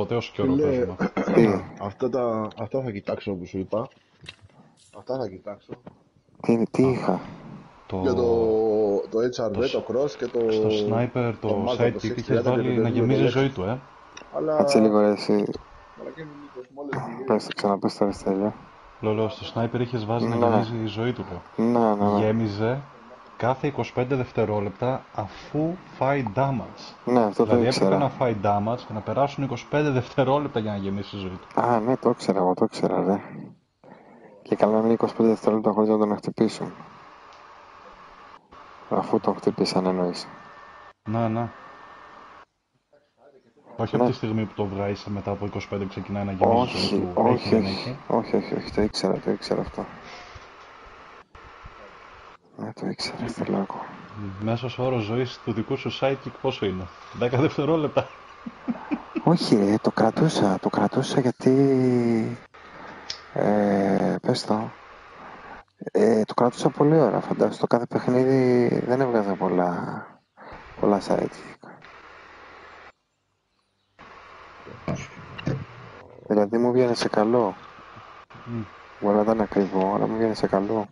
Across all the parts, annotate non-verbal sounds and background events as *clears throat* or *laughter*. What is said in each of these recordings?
ποτέ όσο καιρό Φίλε, παίζουμε. αυτά, τα, αυτά θα κοιτάξω που σου είπα. Αυτά θα κοιτάξω. Τι, τι είχα; Το... Για το, το HRV, το- το, cross και το... Στο sniper, το Mazda, sidekick 630 είχες και βάλει το να Tesla, γεμίζει η το ζωή Lex. του, ε. Αλλά... Κάτσε λίγο ρε εσύ. Μαλακά είναι Νίκος, μόλις μιλήσει. Πες το ξαναπες το αριστερό. Λέω, λέω, στο sniper είχες βάζει να Ναι. γεμίζει η ζωή του, λέω. Ναι, ναι, ναι. Γέμιζε κάθε 25 δευτερόλεπτα αφού φάει damage. Ναι, αυτό το Δηλαδή έπρεπε να ήξερα. φάει damage και να περάσουν 25 δευτερόλεπτα για να γεμίσει η ζωή του. Α, ναι, το ήξερα, εγώ το ήξερα, ρε. Και καλά να είναι 25 δευτερόλεπτα χωρίς να τον χτυπήσουν. Αφού τον χτύπησαν εννοείς. Ναι, ναι. Όχι Ναι. από τη στιγμή που το βγάζει μετά από 25 ξεκινάει να γεμίζει η ζωή Όχι, του. Έχει, όχι, δεν όχι, έχει. όχι, όχι, όχι, το ήξερα, το ήξερα αυτό. Ναι, το ήξερα, στυλάκο. Μέσος όρος ζωής του δικού σου sidekick πόσο είναι; 10 δευτερόλεπτα. Όχι, ρε, το κρατούσα, το κρατούσα γιατί... Ε, πες το. Ε, το κρατούσα πολύ ώρα, φαντάζομαι. Στο κάθε παιχνίδι δεν έβγαζα πολλά, πολλά sidekick. Δηλαδή μου βγαίνει σε καλό. Μμ. Μπορεί να ήταν ακριβό, αλλά μου βγαίνει σε καλό.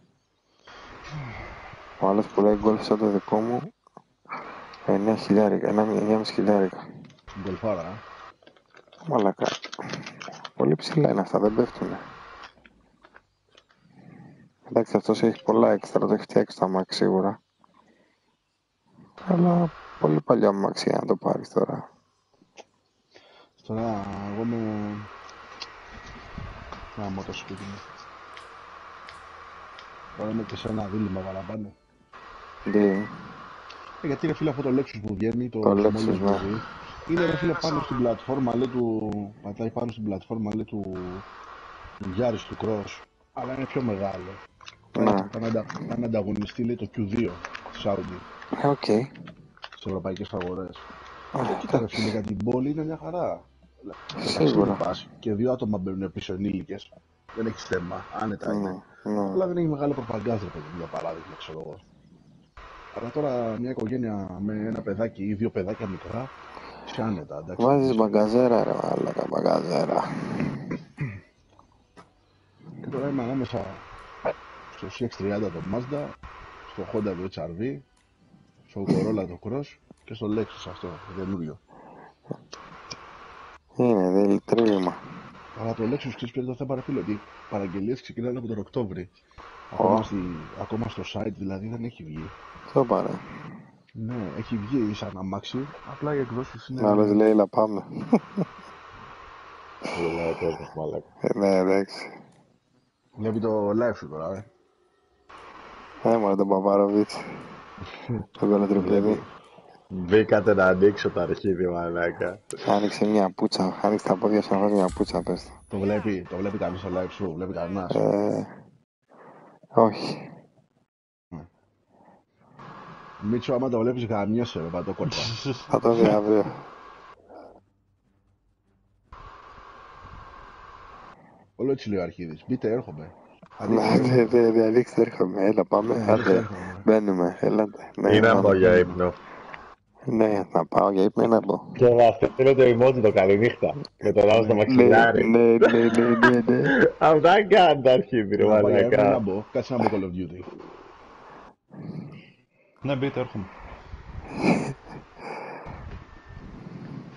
Ο άλλος που λέει γκολφ σαν το δικό μου, 9 χιλιάρικα, 9,5 χιλιάρικα. Γκολφάρα, ε. Μαλακά. Πολύ ψηλά είναι αυτά, δεν πέφτουνε. Εντάξει, αυτός έχει πολλά έξτρα, το έχει φτιάξει το αμάξι σίγουρα. Αλλά πολύ παλιό αμάξι για να το πάρεις τώρα. Τώρα εγώ με... Να μου το σπίτι μου. Τώρα είμαι και σε ένα δίλημμα παραπάνω. Τι, Ε, γιατί ρε φίλε αυτό το Lexus που βγαίνει, το, Το small Lexus, ναι. SUV, είναι ρε φίλε πάνω στην πλατφόρμα, λέει του... Πατάει πάνω στην πλατφόρμα, λέει του... του Yaris του Cross, αλλά είναι πιο μεγάλο. Ναι. Θα αντα- θα να ανταγωνιστεί, λέει, το Q2 της Audi ε, οκ. στις ευρωπαϊκές αγορές. Α, Ε, κοίτα ρε εντάξει. φίλε, για την πόλη είναι μια χαρά. Σίγουρα. Πας και δύο άτομα μπαίνουν πίσω ενήλικες. Δεν έχει θέμα, άνετα είναι. Ναι, ναι. Αλλά δεν έχει μεγάλο προπαγκάζ, ρε παιδί, μου, για παράδειγμα, ξέρω εγώ. Αλλά τώρα μια οικογένεια με ένα παιδάκι ή δύο παιδάκια μικρά, είσαι άνετα, εντάξει. Βάζεις μπαγκαζέρα ρε μαλάκα, μπαγκαζέρα. Και τώρα είμαι ανάμεσα στο CX30 το Mazda, στο Honda το HRV, στο Corolla το Cross και στο Lexus αυτό, το καινούριο. Είναι δηλητήριο. Αλλά το Lexus ξέρεις ποιο είναι το θέμα, ρε φίλε, ότι οι παραγγελίες ξεκινάνε από τον Οκτώβρη. Ακόμα, στη, ακόμα στο site δηλαδή δεν έχει βγει. Το πάρε. Ναι, έχει βγει σαν αμάξι, απλά οι εκδόσεις είναι... Άλλος λέει λα πάμε. Γελάει ο κόσμος, μαλάκα. Ε, Ναι, εντάξει. Βλέπει το live σου τώρα, ε. Ε, μωρέ τον Παπαροβίτς. *laughs* Τον κολοτριπλίδι. Μπήκατε να ανοίξω το αρχίδι, μαλάκα. Άνοιξε μια πουτσα. Άνοιξε τα πόδια σου να φας μια πουτσα, πες το. Το βλέπει, το βλέπει κανείς στο live σου, βλέπει κανένας. Ε, όχι. Μίτσο, άμα το βλέπεις γαμιέσαι, ρε πατόκορπα. Θα το δει αύριο. Όλο έτσι λέει ο Αρχίδης. Μπείτε, έρχομαι. Ναι, ναι, ναι, ναι, ανοίξτε, έρχομαι. Έλα, πάμε. Ναι, Άντε, έρχομαι. μπαίνουμε. Έλατε. Ναι, Ή να πάμε. πάω για ύπνο. Ναι, να πάω για ύπνο ή να πω. Και να στείλω το emoji το καληνύχτα. Με το λαό στο Ναι, μαξιλάρι. ναι, ναι, ναι, ναι, ναι. Αυτά κάνει το αρχίδι, ρε Να πάω για ύπνο, να μαλάκα. μπω. Κάτσε να μπω Call of Duty. Ναι, μπείτε, έρχομαι.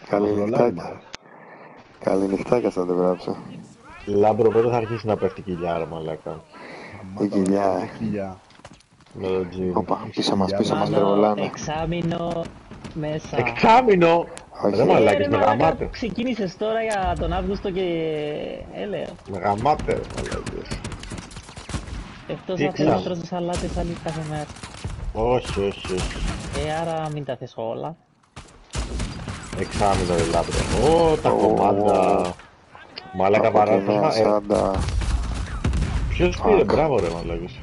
Καλή Προλάβουμε. νυχτάκια. Καλή νυχτάκια θα το γράψω. Λάμπρο πότε θα αρχίσει να πέφτει κοιλιά, ρε μαλάκα. Η κοιλιά. Χιλιά. Με το τζιν. Όπα, πίσω μας, πίσω μας Μάλλον τρεβολάνε. Εξάμηνο μέσα. Εξάμηνο! Όχι. Ρε Ε, μαλάκες, ρε με μαλάκα, γαμάτε. Ξεκίνησες τώρα για τον Αύγουστο και έλεο. Με γαμάτε, ρε μαλάκες. Εκτός Τι από το να ξα- τρως σαλάτες άλλη κάθε μέρα. Όχι, όχι, όχι. Ε, άρα μην τα θες όλα. Εξάμηνο, ρε λάμπρο. Ω, τα Ω. κομμάτια. Μαλάκα Από τη Νέα παράδειγμα. Ε, Σάντα. ποιος πήρε, Fuck. μπράβο ρε μαλάκες.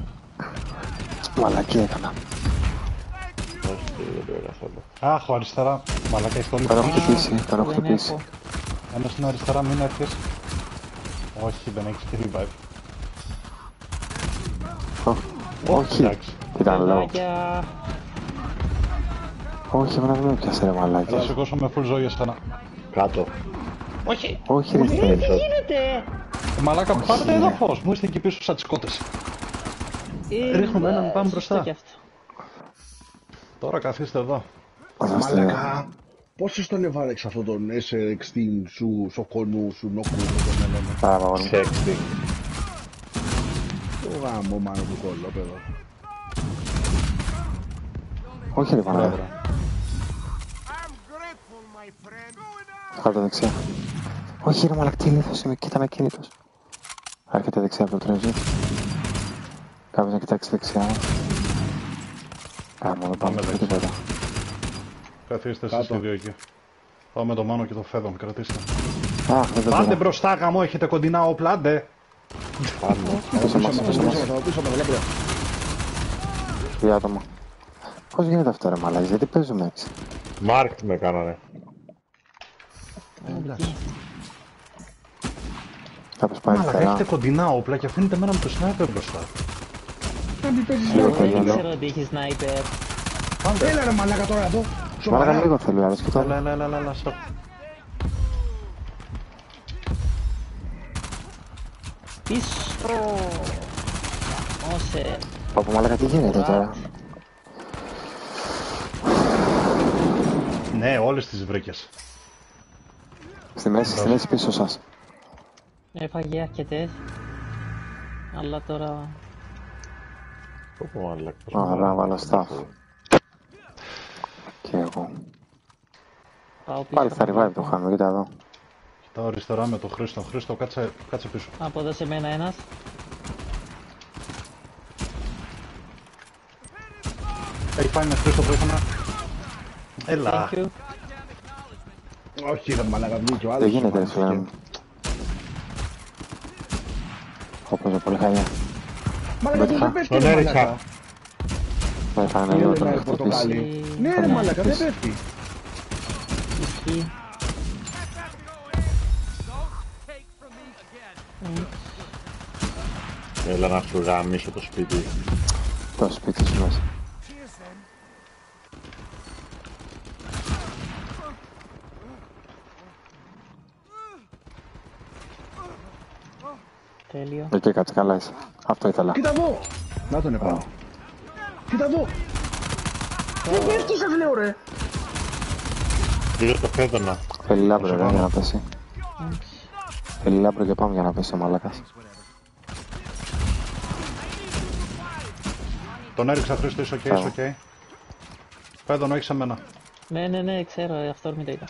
Μαλακή έκανα. Όχι, δεν πήρα καθόλου. Αχ, ο αριστερά. Μαλάκα, έχει το Τον έχω λίγο. χτυπήσει, τον έχω Δεν χτυπήσει. έχω. Ένας είναι αριστερά, μην έρθεις. Όχι, δεν έχεις και revive. Ω, Όχι, Εντάξει. ήταν low. Παιδάκια, Όχι, εμένα δεν με πιάσε ρε Θα μαλάκι. σηκώσω με full ζωή εσένα. Κάτω. Όχι! Όχι ρε Ε, τι θέλει. γίνεται! Μαλάκα, πάρτε ρε. έδαφος. Μου είστε εκεί πίσω σαν τις κότες. Ε, Ρίχνουμε έναν, ε, πάμε σωστό μπροστά. Κι αυτό. Τώρα καθίστε εδώ. Μαλακά. Πόσες τον έβαλες αυτό τον SRX team σου, σοκονού, σου, νόκου, τον έλεγα. Παραπαγόνι. Sexting. Το γάμο μάνα του κολόπεδο. Όχι ρε Παναγία. Κάτω δεξιά. Όχι ρε μαλακ, τι λίθος είμαι, κοίτα με κίνητος. Έρχεται δεξιά από το τρέζι. Κάποιος να κοιτάξει δεξιά. Κάμε, δεν πάμε Πάμε στο δεξιά. τίποτα. Καθίστε εσείς Κάτω. οι δύο εκεί. Πάω με το Μάνο και το Φέδον, κρατήστε. Αχ, δεν το Πάτε πήρα. μπροστά, γαμό, έχετε κοντινά όπλα, άντε. Πίσω μας, πίσω μας. Πίσω μας, πίσω μας, λάμπρο. Δύο άτομα. Πώς γίνεται αυτό ρε μαλακ, γιατί παίζουμε έτσι; Marked με κάνανε. Κάποιος πάει Μαλάκα, αριστερά. έχετε κοντινά όπλα και αφήνετε μένα με το σνάιπερ μπροστά. Να μην παίζεις Λίγο λίγο. Δεν τελειώνω. ήξερα ότι έχει σνάιπερ. Έλα ρε μαλάκα τώρα εδώ. Μαλακά Σοβαρά. λίγο θέλει ο άλλος και Έλα, τώρα. έλα, έλα, έλα, έλα, σω. Πίσω! Όσε. Παπα μαλακά τι γίνεται τώρα; Ναι, όλες τις βρήκες. Στη μέση, στη μέση πίσω σας. Έφαγε αρκετές. Αλλά τώρα... Πω μαλάκα. Α, να βάλω staff. Και εγώ. Πάω πίσω. Πάλι θα revive το χάνω, κοίτα εδώ. Κοιτάω αριστερά με τον Χρήστο. Χρήστο, κάτσε, κάτσε πίσω. Από εδώ σε μένα ένας. Έχει πάει με Χρήστο που ήθελα. Έλα. Thank you. Όχι ρε μαλάκα, βγήκε ο άλλος. Δεν γίνεται ρε Σοβαρά. φίλε μου. Όπως είναι πολύ χαλιά. Μαλάκα, Μπετχά. δεν πέφτει Τον ρε έριξα. μαλάκα. Θα έκανε Είναι λίγο ρε τον μαλάκα, χτυπήσει. πορτοκάλι. Ε, Ναι ρε ναι, μαλάκα, δεν πες. πέφτει. Ισχύει. Έλα να σου γαμίσω το σπίτι. Το σπίτι σου μέσα. Τέλειο. Εκεί κάτσε καλά είσαι. Αυτό ήθελα. Κοίτα εδώ. Να τον επάνω. Κοίτα εδώ. Δεν πέφτει σας λέω ρε. Πήγε το Φέδωνα. Θέλει Λάμπρο ρε πάνω. για να πέσει. Θέλει Λάμπρο και πάμε για να πέσει ο μαλάκας. Τον έριξα Χρήστο, είσαι οκ, είσαι οκ. Φέδων, έχεις εμένα. Ναι, ναι, ναι, ξέρω, ε, αυτό μην το είδα.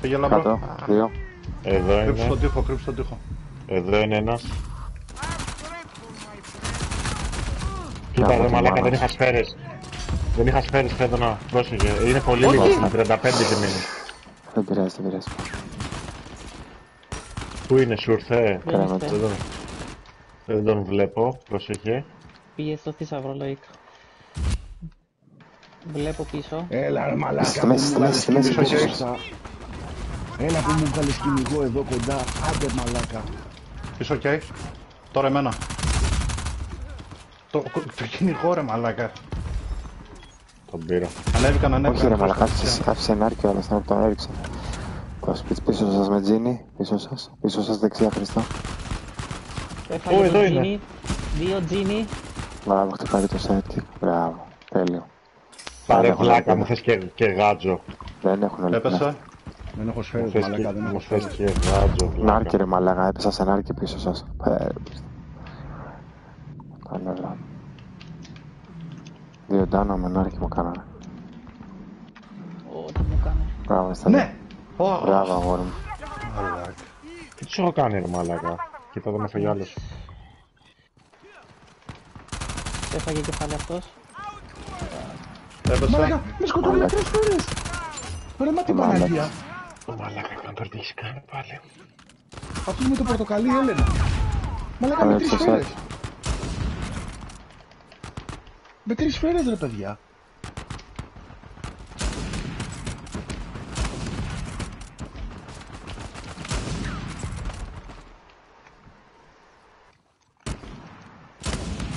Πήγε λαμπρό. Κάτω, δύο. Εδώ Κρύψε είναι. τον τοίχο, κρύψε τον τοίχο. Εδώ είναι ένας. Κοίτα από ρε τη μαλάκα, μάνας δεν σου. είχα σφαίρες. Δεν είχα σφαίρες φέδωνα. Πρόσεχε. Είναι πολύ λίγο. Στα 35 και μείνει. Δεν πειράζει, δεν πειράζει. Πού είναι, σου ήρθε; Δεν Κράμα είστε. Δεν τον- Δεν τον βλέπω. Πρόσεχε. Πήγε στο θησαυρό λογικά. Βλέπω πίσω. Έλα ρε μαλάκα. Στη που μέση, μου στη βγάλες μέση, στη μέση, κυνηγό πίσω μπροστά. Έλα που μου βγάλεις κυνηγό εδώ κοντά. Άντε μαλάκα. Είσαι οκ. Τώρα εμένα. Το, το κυνηγό ρε μαλάκα. Τον πήρα. Ανέβηκαν, Όχι ανέβηκαν. ρε Χρήστο, μαλακά, δεξιά. άφησε- άφησε ένα άρκιο αλλά στον τον έριξε. Το σπίτι πίσω σας με τζίνι, πίσω σας, πίσω σας δεξιά Χριστό. Έφαγε Ω, το εδώ είναι. τζίνι. Δύο τζίνι. Μπράβο, χτυπάει και το σέτι. Μπράβο, τέλειο. Πάρε έχω βλάκα, λάμπρο. μου θες και, και γάτζο. Δεν έχουν όλοι Έπεσε. Δεν έχω Μου σφαίρες θες μαλάκα, και, δεν μου έχω θες σφαίρες. και γάτζο. Νάρκι βλάκα. ρε μαλάκα, έπεσα σε νάρκι πίσω σας. Ε, Καλό βράδυ. Δύο ντάνα με νάρκι μου κάνανε. Ω, τι μου κάνει. Μπράβο, είστε Ναι. Ω, δύο. Μπράβο αγόρι μου. μαλάκα. Τι σου έχω κάνει ρε μαλάκα; Κοίτα εδώ με φαγει άλλος. Έφαγε κεφάλι αυτός. Έπεσε. Μαλάκα, με σκοτώνει με τρεις σφαίρες. Ρε μα την Μαλάκα. Παναγία. Ω μαλάκα, κάνω τώρα τι έχεις κάνει πάλι. Αυτός με το πορτοκαλί Έλενα. Μαλάκα Καλά, με τρεις έτσι, σφαίρες. Με τρεις σφαίρες ρε παιδιά.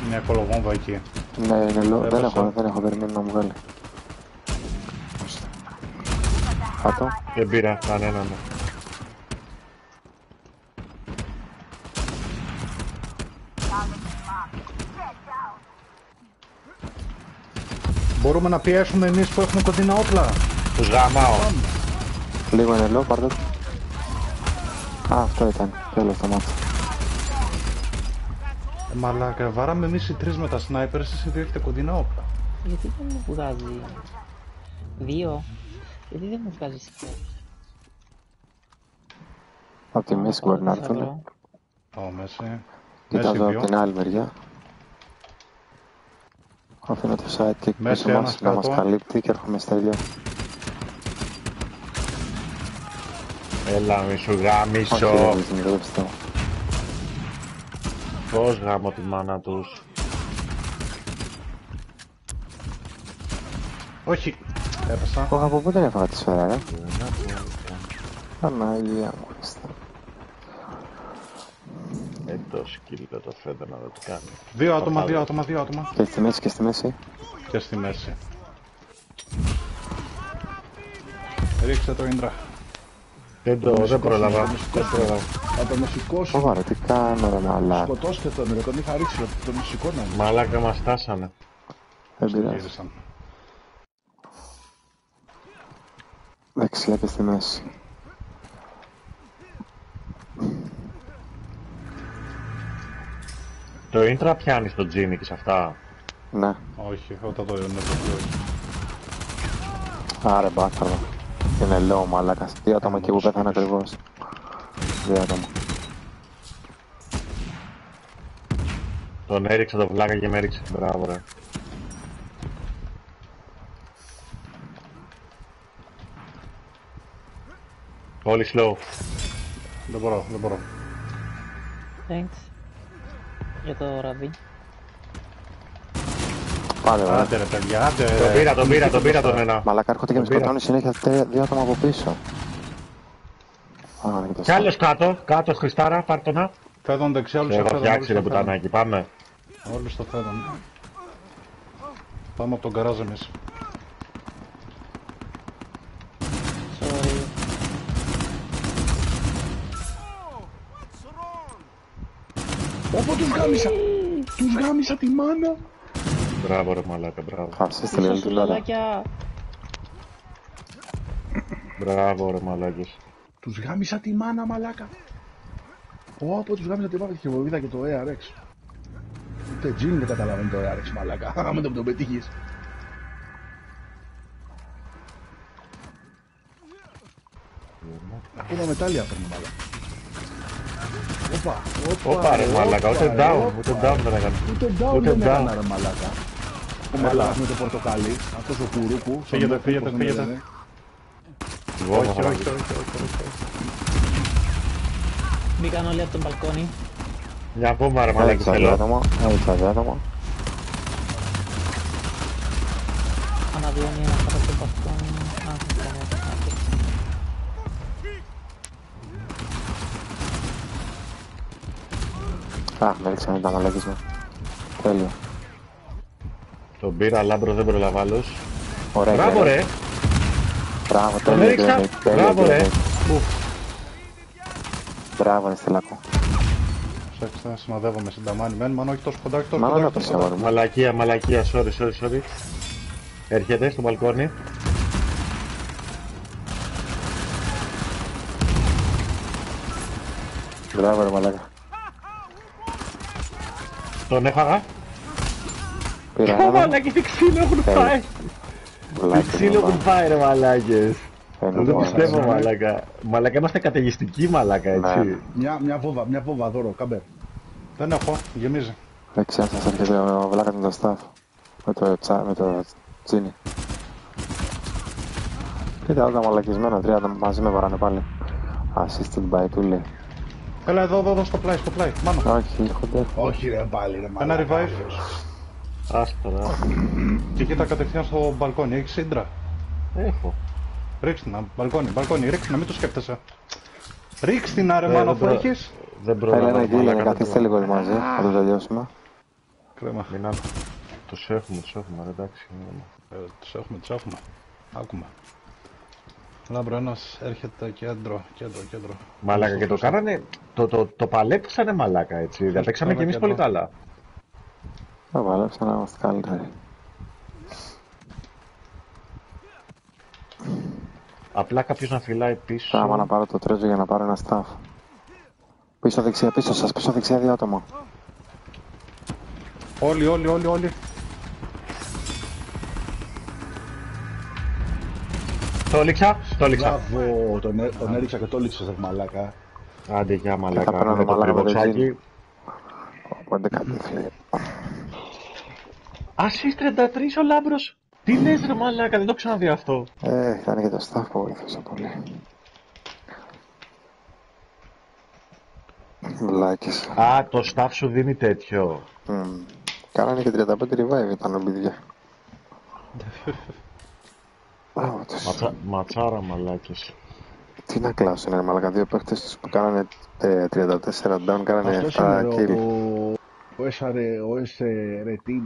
Μια κολογόμβα εκεί. Ναι, είναι λο... δεν Έπεσε. έχω, δεν έχω περιμένει να μου βγάλει. Κάτω. Δεν πήρα κανέναν. ναι. Μπορούμε να πιέσουμε εμείς που έχουμε κοντινά όπλα. Τους γαμάω. Λίγο νερό, πάρτε το. Α, αυτό ήταν. Τέλος το μάτι. Ε, Μαλάκα, βαράμε εμείς οι τρεις με τα σνάιπερ, εσείς οι δύο έχετε κοντινά όπλα. Γιατί δεν μου βγάζει. Δύο. Γιατί δεν μου βγάζει σκέτ. Από τη μέση μπορεί να έρθουν. Πάω μέση. Μέση Κοιτάζω από δύο. την άλλη μεριά. Αφήνω το sidekick Μέση πίσω μας ένας να μας κάτω. καλύπτει και έρχομαι στα ίδια. Έλα μη σου Όχι, γαμίσω. δεν βρίσκει, δεν το πιστεύω. Πώς γαμώ τη μάνα τους. Όχι. Έπεσα. Εγώ από πού δεν έφαγα τη σφαίρα, ρε. Παναγία μου, Χριστέ. Ε, το σκύλο το φέδο να δεν το κάνει. Δύο άτομα, Παπάδες. δύο άτομα, δύο άτομα. Και στη μέση και στη μέση. Και στη μέση. Ρίξε το Ίντρα. Δεν το, δεν πρόλαβα. Δεν πρόλαβα. Θα τον σηκώσω. Ω, ρε, τι κάνω, ρε, μαλάκα. Σκοτώστε τον, ρε. Τον είχα ρίξει, ρε. Τον σηκώνανε. Μαλάκα μας τάσανε. Δεν πειράζει. Δεξιά και στη μέση. Το ίντρα πιάνεις στο τζίνι και σε αυτά; Ναι. Όχι, όταν το είναι το Άρε, μπάκαλο. Είναι λέω, μαλάκα. Δύο άτομα εκεί που πέθανε ακριβώς. Δύο άτομα. Τον έριξα το βλάκα και με έριξε. Μπράβο ρε. Όλοι slow. Δεν μπορώ, δεν μπορώ. Thanks. Για το ραβί. Πάλι, ωραία. Άντε ρε παιδιά, άντε. Τον πήρα, τον πήρα, τον πήρα τον ένα. Μαλάκα έρχονται και με Τον πήρα. σκοτώνουν συνέχεια τρία- δύο άτομα από πίσω. Α, και το Κι άλλος κάτω, κάτω Χριστάρα, πάρ' τον να. Φέδον δεξιά, όλους Σε στο έχω φέδον. φτιάξει ρε όλους στο φέδον. πουτανάκι, πάμε. Όλοι στο φέδον. Πάμε από τον καράζ εμείς. Γάμισα. Τους γάμισα τη μάνα. Μπράβο ρε μαλάκα, μπράβο. Χάσιστε λίγο Πίσω τη σου λόρα. λαλάκια. Μπράβο ρε μαλάκες. Τους γάμισα τη μάνα, μαλάκα. Όπω τους γάμισα τη μάνα και βοήθα και το ARX. Ούτε Τζιν δεν καταλαβαίνει το ARX, μαλάκα. *laughs* Άμα το τον πετύχεις. Ακόμα μετάλλια παίρνει, μαλάκα. Όπα, όπα, Όπα ρε μαλάκα, ούτε όπα, down, όπα. ούτε down δεν έκανε. Ούτε down Ούτε δεν down. έκανα ρε μαλάκα. Ο μαλάκας με το πορτοκαλί, αυτός ο κουρούκου. Φύγετε, στον φύγετε, πώς τον φύγετε. λένε. Εγώ Όχι, θα όχι, βάλω. όχι, όχι, όχι. Μπήκαν όλοι από τον μπαλκόνι. Μια βόμβα ρε μαλάκες Έριξα δύο θέλω. άτομα. Έριξα δύο άτομα. Αναβιώνει ένας από τον μπαλκόνι. Α, καλά, καλά. Α, με έριξαν τα μαλάκες μου. Τέλειο. Τον πήρα, λάμπρο δεν προλαβα άλλος. Ωραία. Μπράβο Γκρέμι. ρε. Μπράβο, Τον τέλειο. έριξα. Γκρέμι, τέλειο, Μπράβο, ρε. Γκρέμι. Μπράβο, ρε Στυλάκο. Ψάξτε να συνοδεύομαι στην ταμάνη. Μένει, μάλλον όχι τόσο κοντά, όχι τόσο Μάλλον κοντά. να το όχι τόσο κοντά. αγόρι μου. Μαλακία, μαλακία, sorry, sorry, sorry. Έρχεται στο μπαλκόνι. Μπράβο, ρε μαλάκα. Τον έφαγα. Πήρα Ω, ένα. μαλακίες, τι ξύλο έχουν Τέλειο. φάει. Τι Βλάκι, ξύλο έχουν φάει ρε μαλάκες. Φαίνεται, Δεν το μαλάκα. πιστεύω μαλάκα. Μαλάκα είμαστε καταιγιστικοί μαλάκα έτσι. Ναι. Μια, μια βόβα, μια βόβα δώρο, κάμπερ. Δεν έχω, γεμίζει. Δεξιά σας έρχεται ο βλάκας με το staff. Με το, τσα, με το τσίνι. Κοίτα, όλα τα μαλακισμένα, τρία άτομα μαζί με βαράνε πάλι. Assisted by Tule. Έλα εδώ, εδώ, εδώ, στο πλάι, στο πλάι. Μάνο. Όχι, έρχονται. Όχι ρε πάλι ρε Ένα μαλάκα. revive. Άστα ρε. Και κοίτα κατευθείαν στο μπαλκόνι. Έχεις ίντρα. Έχω. Ρίξ την, α, μπαλκόνι, μπαλκόνι, ρίξ την, να μην το σκέφτεσαι. Ρίξ την, άρε Ε, μάνο, δεν αφού προ- έχεις. Δεν Έλα ένα πρόλαβα γύλιο, μαλάκα. δεν καθίστε λίγο μαζί, να το τελειώσουμε. Κρέμα. Μην άκου. Τους έχουμε, τους έχουμε, ρε, εντάξει. Ε, τους έχουμε, τους έχουμε. Άκουμε. Λάμπρο, ένας έρχεται κέντρο, κέντρο, κέντρο. Μαλάκα Στο και το φούστα. κάνανε. Το, το, το παλέψανε μαλάκα έτσι. Δεν παίξαμε κι εμείς κέντρο. πολύ καλά. Θα παλέψα να είμαστε καλύτεροι. Απλά κάποιος να φυλάει πίσω. Τώρα άμα να πάρω το τρέζο για να πάρω ένα staff. Πίσω δεξιά, πίσω σας, πίσω δεξιά δύο άτομα. Όλοι, όλοι, όλοι, όλοι. Το έλειξα, το έλειξα. Μπράβο, τον, έ- τον έριξα και το έριξα, ρε μαλάκα. Άντε για θα μαλάκα. παίρνω Με το το μαλάκα με το τριβοξάκι. Οπότε κάτι φίλε. Ασύ 33 ο λάμπρος. Τι λες ρε μαλάκα, δεν το ξαναδεί αυτό. Ε, ήταν και το staff που βοήθησε πολύ. Βλάκες. Α, το staff σου δίνει τέτοιο. Μμμ. Κάνανε και 35 revive τα νομπίδια. Μπράβο τους. Ματσα... Ματσάρα μαλάκες. Τι να κλάσουν, ρε μαλακα, δύο παίχτες τους που κάνανε ε, 34 down, κάνανε Αυτός 7 είναι kill. ο, ο, Εσαρε, ο Εσε Ρετίν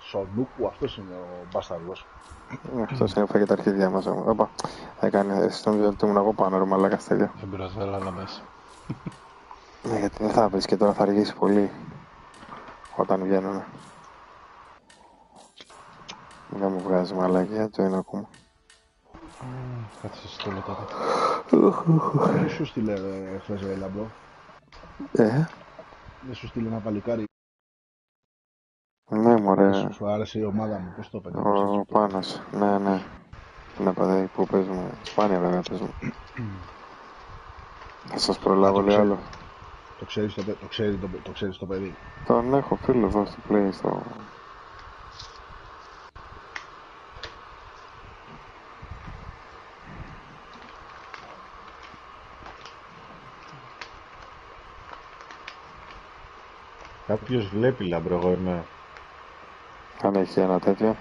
Σονούκου, αυτός είναι ο μπάσταργος. Ε, Αυτός είναι που φάγε τα αρχίδια μας. όμως. Όπα, έκανε, εσύ νόμιζα ότι ήμουν εγώ πάνω, ρε μαλάκα, στέλιο. Δεν πειράζει, έλα, έλα μέσα. Ναι, γιατί δεν θα βρεις και τώρα θα αργήσει πολύ όταν βγαίνουνε. Δεν μου βγάζει μαλακία, το είναι ακόμα. Κάτσε στο τώρα. Δεν σου στείλε ε, χθες ρε Λαμπρό. Ε, Δεν σου στείλε ένα παλικάρι. ναι μωρέ, Σου, σου άρεσε η ομάδα μου, πώς το έπαιρνε. πώς ο έτσι το- Πάνος, ναι, ναι. Είναι παιδί που παίζουμε, σπάνια βέβαια παίζουμε. Θα σας προλάβω το λέει ξέρω. άλλο. Το ξέρεις το, παι- το, ξέρεις, το, το, ξέρεις το παιδί. Τον έχω φίλο εδώ στο play, στο... Κάποιος βλέπει λάμπρο, εγώ είμαι. Αν έχει ένα τέτοιο.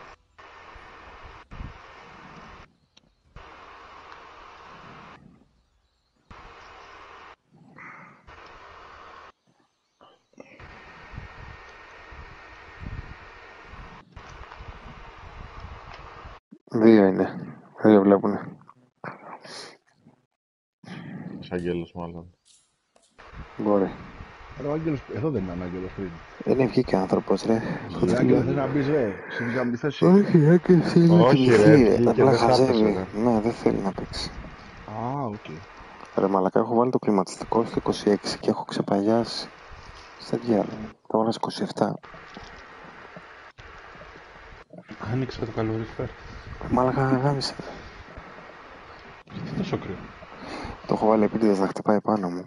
Δύο είναι. Δύο βλέπουνε. Αγγέλος μάλλον. Μπορεί. Ρε, ο Άγγελος, εδώ δεν ήταν Άγγελος πριν. Είναι βγήκε άνθρωπος ρε. Ρε, Άγγελος, θες να μπεις ρε, στην δικιά μου τη θέση. Όχι, Άγγελ θέλει να Όχι, κοιμηθεί. ρε, ρε. βγήκε, Απλά δεν θα έπαιζε, χαζεύει. ρε. Ναι, δεν θέλει να παίξει. Α, οκ. Ρε μαλάκα, έχω βάλει το κλιματιστικό στο 26 και έχω ξεπαγιάσει. Στα διάλογα. Το έβαλα στο 27. Άνοιξε το καλοριφέρ. Μαλακά, γάμισε. Τι τόσο κρύος; Το έχω βάλει επίτηδες να χτυπάει πάνω μου.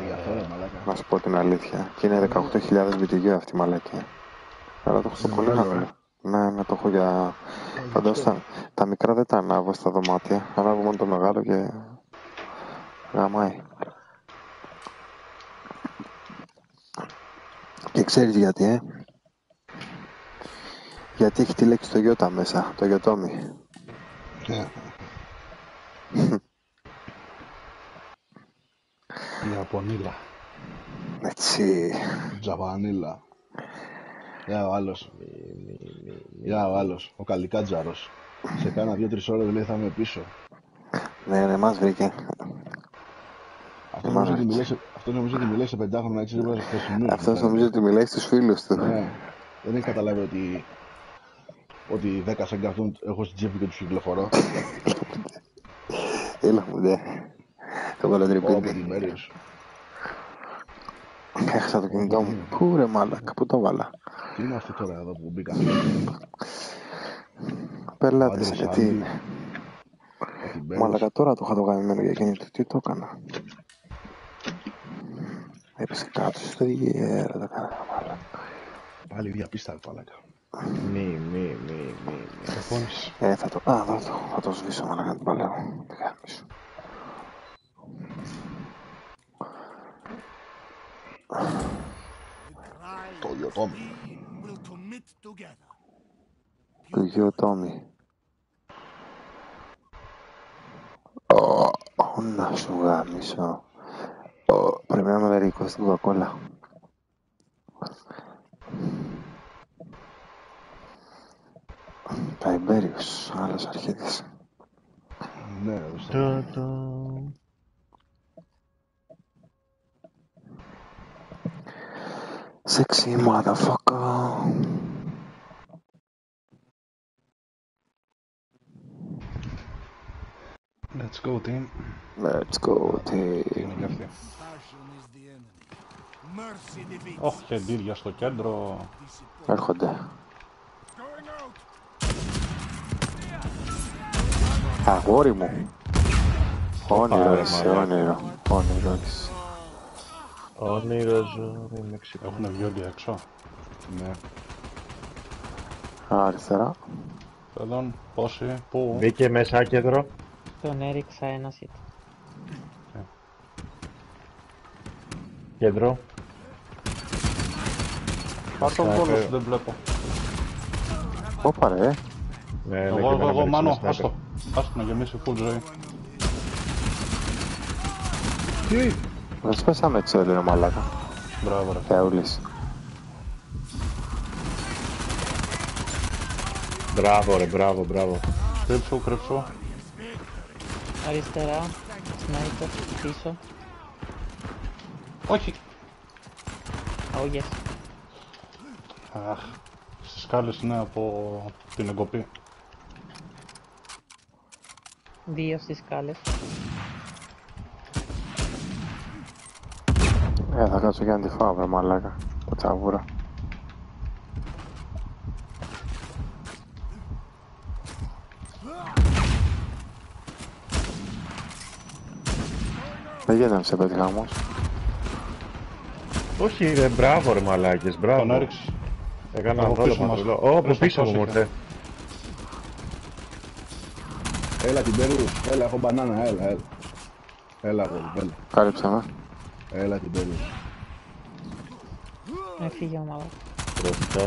Ε, Γι' αυτό ρε μαλάκα. Να σου πω την αλήθεια. Και είναι 18.000 BTU αυτή η μαλακία. Αλλά το έχω στο πολύ μεγάλο, μεγάλο. Ναι, ναι, το έχω για... Φαντάζομαι τα, τα μικρά δεν τα ανάβω στα δωμάτια. Ανάβω μόνο το μεγάλο και... Γαμάει. Και ξέρεις γιατί, ε; Γιατί έχει τη λέξη το γιώτα μέσα, το γιωτόμι. *laughs* Η Ιαπωνίλα. Έτσι. Τζαβανίλα. Για ο άλλος. Για ο άλλος. Ο Καλικάτζαρος. Σε κάνα δύο-τρεις ώρες λέει θα είμαι πίσω. Ναι, ναι, μας βρήκε. Αυτό νομίζω ότι μιλάει σε, αυτό νομίζω ότι μιλάει σε πεντάχρονα έτσι λίγο χθεσινού. Αυτός νομίζω ότι μιλάει στους φίλους του. Ναι. Δεν έχει καταλάβει ότι ότι 10 σε καρτούν έχω στην τσέπη και τους κυκλοφορώ. Έλα μου, ναι. Έβαλα Πω, από τρυπίδι. την μέρη Έχασα το κινητό μου. Πού ρε μάλακα, πού το βάλα; Τι είναι αυτό τώρα εδώ που μπήκα; Πελάτες Άντε, είναι, τι Σάντι. είναι; Από την Πέρος. Μάλακα τώρα το είχα το γαμημένο για κινητό. Τι το έκανα; Έπεσε κάτω στο γέρα, το έκανα μάλακα. Πάλι διαπίστα παλάκα. Μη, μη, μη, μη. Προπόνηση. Ε, θα το... Α, θα το, θα το σβήσω μάλακα, την παλεύω. Τι κάνεις. Το Ιωτόμι. will commit together. Του γιου Τόμι. Ω, ω, να σου γάμισω. Ω, Πρέπει να είμαι μερικό στην κοκακόλα. Ταϊμπέριος, άλλος αρχίδης. Ναι, ορίστε. Του, του. Sexy motherfucker. Let's go team. Let's go, Τι team. είναι και αυτή. Passion is the enemy. Mercy defeats. Όχι, και ντύρια στο κέντρο. Έρχονται. Going out. Αγόρι μου. Όνειρο Πάρε, είσαι, μαλάκα. όνειρο. Όνειρο είσαι. Όνειρο ζωή Μεξικό. Έχουν βγει όλοι έξω; Ναι. Αριστερά. Σχεδόν πόσοι, πού; Μπήκε μέσα κέντρο. Τον έριξα ένα hit. Κέντρο. Πάρ' τον Sniper. κόλλος σου, δεν βλέπω. Όπα ρε. Ναι, ναι, Εγώ, και εγώ, εμένα εγώ, με μάνο, ρίξε sniper. άστο. Άστο να γεμίσει full ζωή. Τι! Δεν σπέσαμε έτσι όλοι ρε μαλάκα. Μπράβο ρε. Θεούλης. Μπράβο ρε, μπράβο, μπράβο. Κρύψου, κρύψου. Αριστερά. Σνάιπερ. Πίσω. Όχι. Oh yes. Αχ. Στις σκάλες είναι από την εγκοπή. Δύο στις σκάλες. Ε, θα κάτσω για να τη φάω ρε μαλάκα. Το τσαβούρα. Δεν γίνεται να σε πετύχα όμως. Όχι ρε, μπράβο ρε μαλάκες, Τον μπράβο. έριξες. Έκανα Από αυτό πίσω το μας. πατρολό. Ω, από Πες πίσω το μου πώς ήρθε. Έλα την Περούς. Έλα, έχω μπανάνα. Έλα, έλα. Έλα, αγόρι, έλα. Κάλυψε με. Έλα την Περούς. Έφυγε ο μαλάκα. Μπροστά.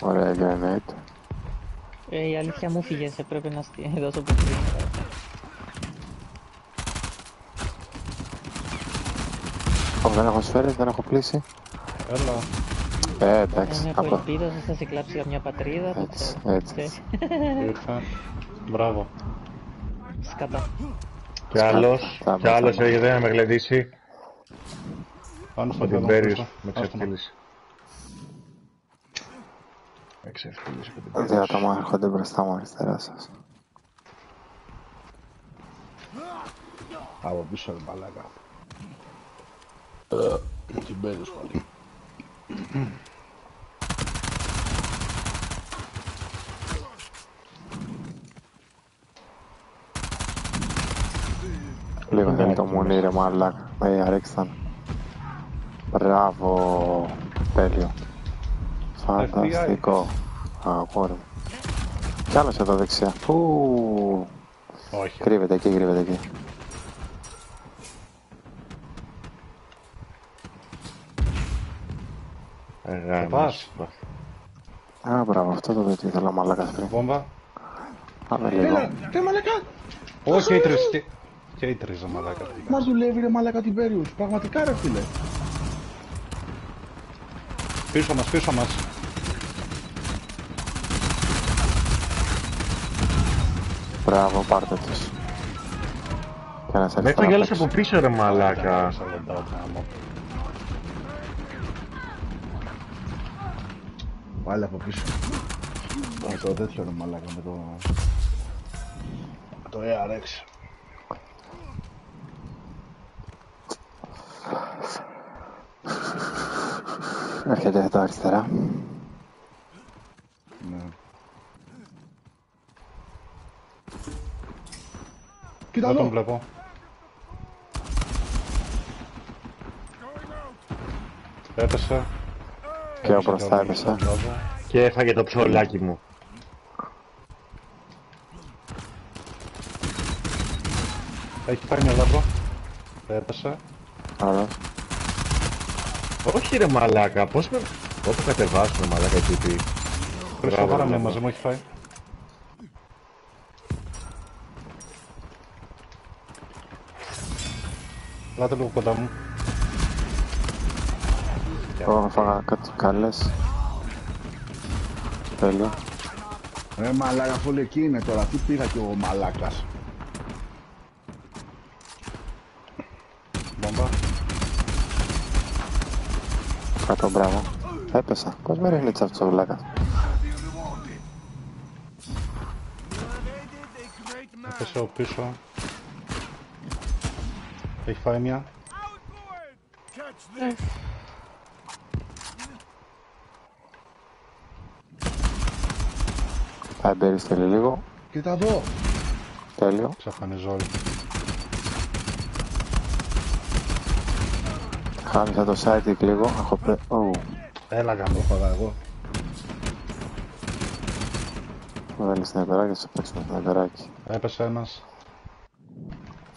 Ωραία grenade. Ε, η αλήθεια μου φύγε, σε πρέπει να στη δώσω που πριν. Ω, δεν έχω σφαίρες, δεν έχω πλήσει. Έλα. Ε, Δεν εντάξει. έχω Από... ελπίδα, δεν θα σε κλάψει καμιά πατρίδα. το Έτσι, ξέρω. έτσι. Ξέρεις. Ήρθε. Μπράβο. Σκατά. Κι άλλος, Θα- κι άλλος θα- έγινε να με γλεντήσει. Πάνω στο Από την παιδό. Μπέριους πίσω. με Άστο να. ξεφτύλισε. Με ξεφτύλισε από την Δύο Μπέριους. άτομα έρχονται μπροστά μου αριστερά σας. Από πίσω, ρε μαλάκα. Ε, Την Περούς πάλι. *clears throat* Λίγο Ναι, θέλει το ναι. μουνί ρε μαλάκα. Ε, ρίξταν. Μπράβο. Τέλειο. Φανταστικό. Αγόρι μου. Κι άλλος εδώ δεξιά. Ου, Όχι. κρύβεται εκεί, κρύβεται εκεί. Αγάμι. πας. Α, μπράβο, αυτό το δεν ήθελα μαλάκα πριν. Βόμβα. Πάμε λίγο. Έλα, ρε μαλάκα. Όχι, και οι τρεις. Και- Και οι τρεις, ρε μαλάκα. Μας δουλεύει ρε μαλάκα την Περούς. Πραγματικά ρε φίλε. Πίσω μας, πίσω μας. Μπράβο, πάρτε τους. Και ένας Με έρθει έφαγε να άλλος παίξει. από πίσω ρε μαλάκα. Σε λεντάω την άμμο. Πάλι από πίσω. Με το τέτοιο ρε μαλάκα, με το... με το ARX. Έρχεται εδώ αριστερά. Ναι. Κοίτα Δεν τον εδώ. βλέπω. Έπεσε. Και ο μπροστά έπεσε. Μπράβο. Και έφαγε το ψωλάκι μου. Έχει πάρει μια λάβρο. Έπεσε. Άλλος. Όχι ρε μαλάκα, πώς με... Όπου κατεβάσουμε μαλάκα εκεί τι. Χριστόφορα μπράβο. με μαζί μου έχει φάει. Λάτε λίγο κοντά μου. Εγώ φάγα κάτι καλές. Τέλειο. Ρε μαλάκα, αφού λέει εκεί είναι τώρα. Τι πήγα κι εγώ μαλάκας. Βόμβα. Κάτω, μπράβο. Έπεσα. Πώς με ρίχνεις αυτός ο βλάκας; Έπεσε ο πίσω. Έχει φάει μια. Catch this! Θα εμπεριστελεί λίγο. Κοίτα εδώ. Τέλειο. Ξαφανίζω όλοι. Χάμισα το site λίγο. Έχω πέ... Ου, Έλα γαμπό. Φάγα εγώ. μου βάλει σνайπεράκι, θα παίξουμε σναϊπεράκι. Έπεσε ένας.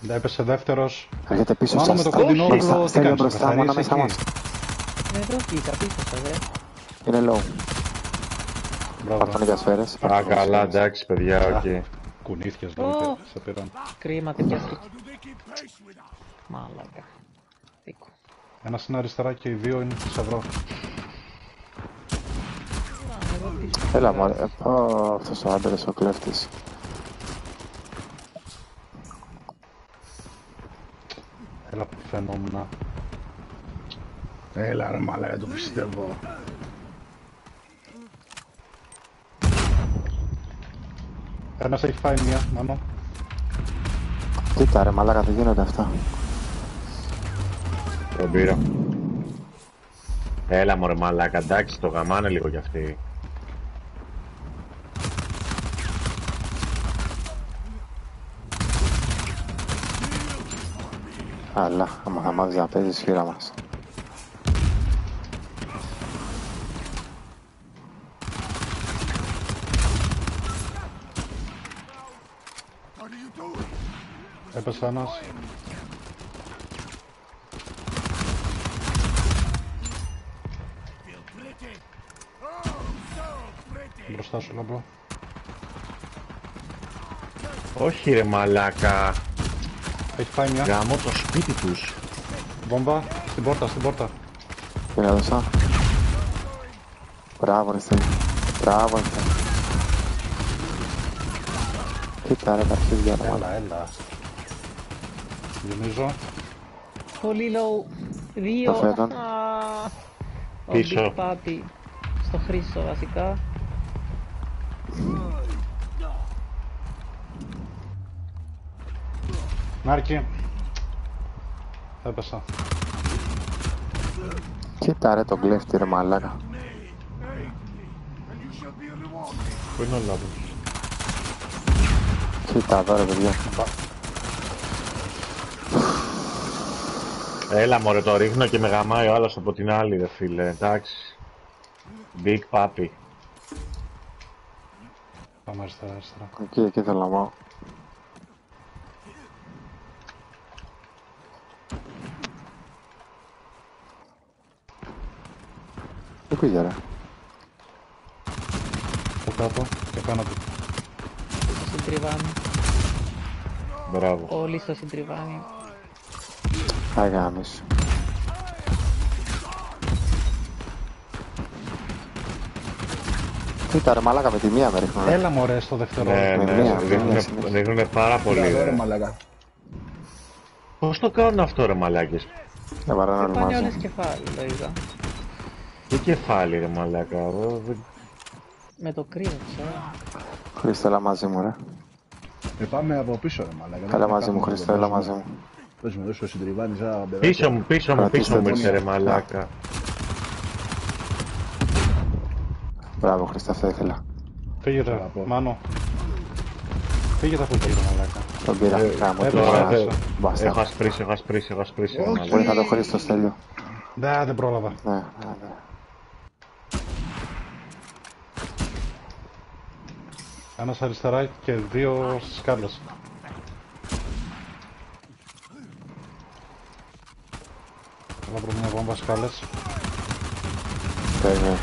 Έπεσε δεύτερος. Έρχεται πίσω Μάλλον σας. με το κοντινό Μπροστά, όπλο τι Στέλιο κάνεις, μπροστά μου, καθαρίζεις ανάμεσά εκεί. μας. Με εδώ κοίτα πίσω σας, ρε. Είναι low. Μπράβο. Πάρθανε για σφαίρες. Α, καλά, εντάξει, παιδιά, οκ. Κουνήθηκες Ω. λίγο και σε πήραν. Κρίμα, τέτοια στρική. How do they keep pace with us? Μάλακα. Δίκο. Ένας είναι αριστερά και οι δύο είναι θησαυρό. Έλα μωρέ. Ε, πω, αυτός ο άντρας ο κλέφτης. Έλα που φαινόμουν. Έλα ρε μαλάκα, το πιστεύω. Ένας έχει φάει μια, μάνο. Κοίτα ρε μαλάκα, δεν γίνονται αυτά. Τον πήρα. Έλα μωρέ μαλάκα, εντάξει, το γαμάνε λίγο κι αυτοί. Αλλά, άμα θα μάθεις να παίζεις φύρα μας. What are you doing? Έπεσε ένας. Μπροστά σου λαμπρό. Όχι ρε μαλάκα, Έχει φάει μια. γαμώ το σπίτι τους. Βόμβα. Στην πόρτα, στην πόρτα. Την έδωσα. Μπράβο ρε Στέλιο. Μπράβο ρε Στέλιο. Κοίτα ρε τα αρχίδια ρε μαλάκα. Έλα, έλα. Γεμίζω. Πολύ low. Δύο. Το φέτον. Α, Ο Πίσω. Big Papi. Στο χρήσο βασικά. Νάρκη. Έπεσα. Κοίτα ρε τον κλέφτη ρε μαλάκα. And you shall be rewarded. Πού είναι ο λάβος. Κοίτα εδώ ρε παιδιά. Έλα μωρέ, το ρίχνω και με γαμάει ο άλλος από την άλλη, ρε φίλε, εντάξει. Big Papi. Πάμε αριστερά, αριστερά. Εκεί, εκεί θέλω να πάω. Πού πήγε ρε; Από κάτω και πάνω του. Συντριβάνι. Μπράβο. Όλοι στο συντριβάνι. Άι γάμις. Κοίτα ρε μαλάκα με τη μία με ρίχνουν. ρε. Έλα μωρέ στο δεύτερο. Ναι, με ναι, μία, με μία ρίχνουνε- συνέχεια. ρίχνουνε πάρα πολύ, Κοίτα εδώ ρε ρε. μαλάκα. Πώς το κάνουν αυτό, ρε μαλάκες; Δεν παρά να Πάνε όλες μαζί. κεφάλι, το είδα. Τι κεφάλι, ρε μαλάκα. ρε, δεν- Με το κρύο, ξέρω. Χρήστο, έλα μαζί μου ρε. Ε, πάμε από πίσω ρε μαλάκα. Δεν Έλα θα μαζί μου κάνουμε Χρήστο, το έλα παίζουμε. μαζί μου. Παίζουμε εδώ στο συντριβάνι σαν παιδάκια. Πίσω μου, πίσω μου, Κρατήστε πίσω μου τον. είσαι, ρε μαλάκα. Μπράβο Χρήστο, αυτό ήθελα. Φύγε ρε, Αγαπώ. Μάνο. Φύγε τα από εκεί, ρε μαλάκα. Τον πήρα. Ε, Κάμω έπεσε, τώρα. έπεσε. Μπάστα. Έχω ασπρίσει, έχω ασπρίσει, έχω ασπρίσει, ρε Όχι. μαλάκα. Βοήθα το Χρήστο, Στέλιο. Ναι, δεν πρόλαβα. Ναι, ναι, ναι. Ένας αριστερά και δύο στις σκάλες. Έλα βρω μια βόμβα σκάλες. Περίμενε.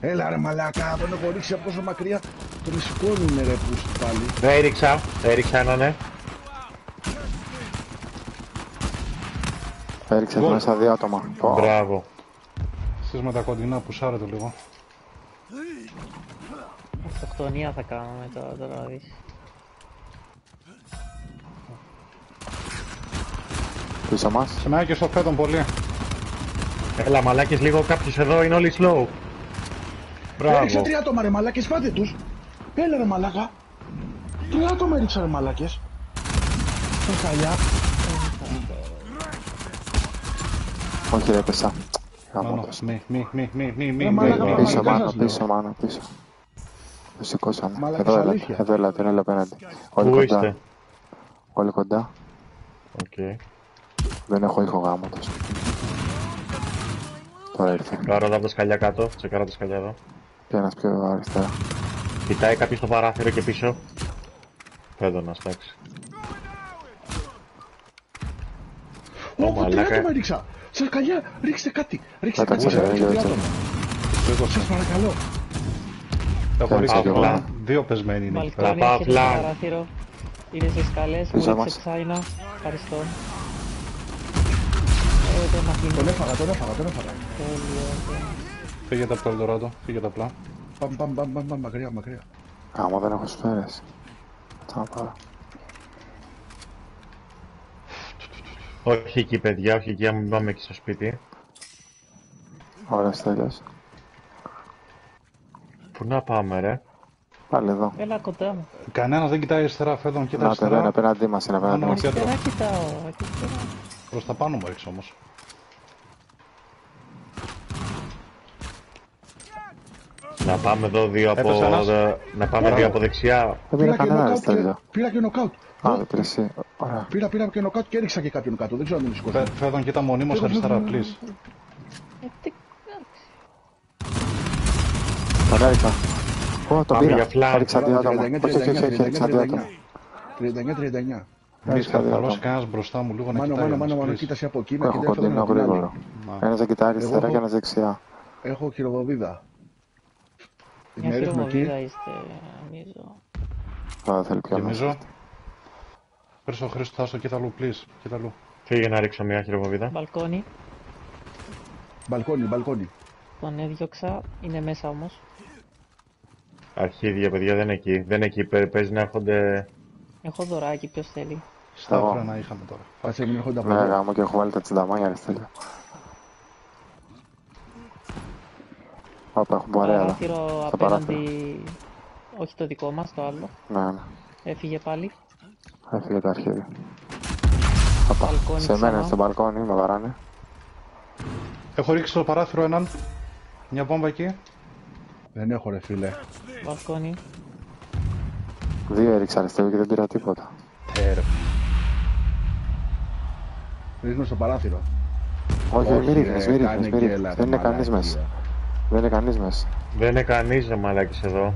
Έλα ρε μαλάκα, τον έχω ρίξει από τόσο μακριά. Τον σηκώνουνε ρε που σου πάλι. Έριξα, έριξα έναν, ναι. Έριξε Γκολ. μέσα δύο άτομα. Πω. Μπράβο. Εσείς με τα κοντινά που σάρετε λίγο. Αυτοκτονία θα κάνουμε τώρα, τώρα να δεις. Πίσω μας. Σε μένα και στο φέτον πολύ. Έλα μαλάκες λίγο, κάποιος εδώ είναι όλοι slow. Μπράβο. Έριξα τρία άτομα ρε μαλάκες, πάτε τους. Έλα ρε μαλάκα. Τρία άτομα έριξα ρε μαλάκες. Τα χαλιά. Όχι ρε πέσα. Μάνο, Γαμώτος. μη, μη, μη, μη, μη, μη, Ρε, μη, μαλάκα, μη, μαλάκα. Πίσω δεν μάνο, σας λέω. πίσω μάνο, πίσω. Το σηκώσαμε. Μαλάκα, Εδώ έλατε, αλήθεια. εδώ έλατε, είναι απέναντι. Όλοι Πού κοντά, είστε. όλοι κοντά. Οκ. Δεν έχω ήχο γάμωτος. Τώρα ήρθε. Κάρα τα σκαλιά κάτω, τσεκάρα τα σκαλιά εδώ. Και ένας πιο αριστερά. Κοιτάει κάποιος το παράθυρο και πίσω. Φέδωνας, εντάξει. Ω, τρία μαλάκα. άτομα έριξα. Σας καλιά, ρίξτε κάτι. Ρίξτε κάτι. Πέταξε, Ρίξτε ρε, τρία έτσι. άτομα. Σας παρακαλώ. Έχω Θέλεις ρίξει να εγώ. πάω. Δύο πεσμένοι είναι εκεί πέρα. Μπαλκόνι, πάω έρχεται στο φλаг. παράθυρο. Είναι σε σκαλές, Πίσω μου μας. ρίξε ψάινα. Ευχαριστώ. Ε, δεν αφήνω. Τον έφαγα, τον έφαγα, τον έφαγα. Τέλειο. Φύγετε από το Ελντοράντο, φύγετε απλά. Παμ, παμ, παμ, παμ, παμ, μακριά, μακριά. Άμα δεν έχω σφαίρες. Θα πάρω. Όχι εκεί παιδιά, όχι εκεί, άμα μην πάμε εκεί στο σπίτι. Ωραία, Στέλιος. Πού να πάμε ρε; Πάλι εδώ. Έλα κοντά μου. Κανένας δεν κοιτάει αριστερά, φέτον κοίτα Να, εδώ είναι αριστερά. απέναντί μας, είναι απέναντί Άνω, μας. κέντρο. Αριστερά κοιτάω. αριστερά. Προς τα πάνω μου έριξε όμως. Να πάμε εδώ δύο από... Έπεσες ένας; δε- Να πάμε δύο από δεξιά. Δεν πήρε Πήρα και κανένα, ρε νοκάουτ, Στέλιο. και- Πήρα και νοκάουτ. Α, δεν πήρε εσύ. Ωραία. Πήρα, πήρα και νοκάουτ και έριξα και κάποιον κάτω. Δεν ξέρω αν είναι σηκώσει. Φε- Φέτον κοίτα μονίμως αριστερά, please. Ε, τι- Τον έριξα. Ω, τον Πάμε πήρα. για φλаг. Έριξα δύο άτομα. 39, Όχι, όχι, όχι, 39, έριξα δύο άτομα. 39, 39. Μη Έριξα δύο καλώς άτομα. κανένας μπροστά μου λίγο να Μάνο, κοιτάει μάνο, όμως, μάνο, μάνο, please. κοίτασε από εκεί. να Έχω κοιτάει φεύγουν κοντινό από την άλλη. γρήγορο. Να. Ένας δεν κοιτάει αριστερά Εγώ- και ένας δεξιά. Έχω χειροβοβίδα. Μια Την έριχνω εκεί. χειροβοβίδα είστε, νομίζω. Θα θέλει πιο μέσα. Γεμίζω. Πέρσι ο Χρήστος, άστο, κοίτα αλλού, please. Κοίτα αλλού. Φύγε να ρίξω μια χειροβοβίδα. Μπαλκόνι. Μπαλκόνι, μπαλκόνι. Τον έδιωξα. Είναι μέσα όμως. Αρχίδια παιδιά δεν είναι εκεί. Δεν είναι εκεί. Παι- Παίζει να έρχονται... Έχω δωράκι, ποιος θέλει. Στα Εγώ. φρένα είχαμε τώρα. Κάτσε μην έρχονται από Ναι, εδώ. γάμο και έχω βάλει τα τσινταμάνια, ρε Στέλιο. Όπα, έχουμε παρέα εδώ. Παράθυρο Στο παράθυρο. απέναντι. Όχι το δικό μας, το άλλο. Ναι, ναι. Έφυγε πάλι. Έφυγε το αρχίδι. Όπα, Μπαλκόνι σε μένα ξανά. στο μπαλκόνι, με βαράνε. Έχω ρίξει στο παράθυρο έναν. Μια βόμβα εκεί. Δεν έχω ρε φίλε. Μπαλκόνι. Δύο έριξα αριστερό και δεν πήρα τίποτα. Τέρε. Ρίχνω στο παράθυρο. Όχι, μη ρε, ρίχνεις, μη κάνε ρίχνεις, μη γκέλα, ρίχνεις. ρε, Δεν είναι κανείς μαλάκια. μέσα. Δεν είναι κανείς μέσα. Δεν είναι κανείς ρε μαλάκης εδώ.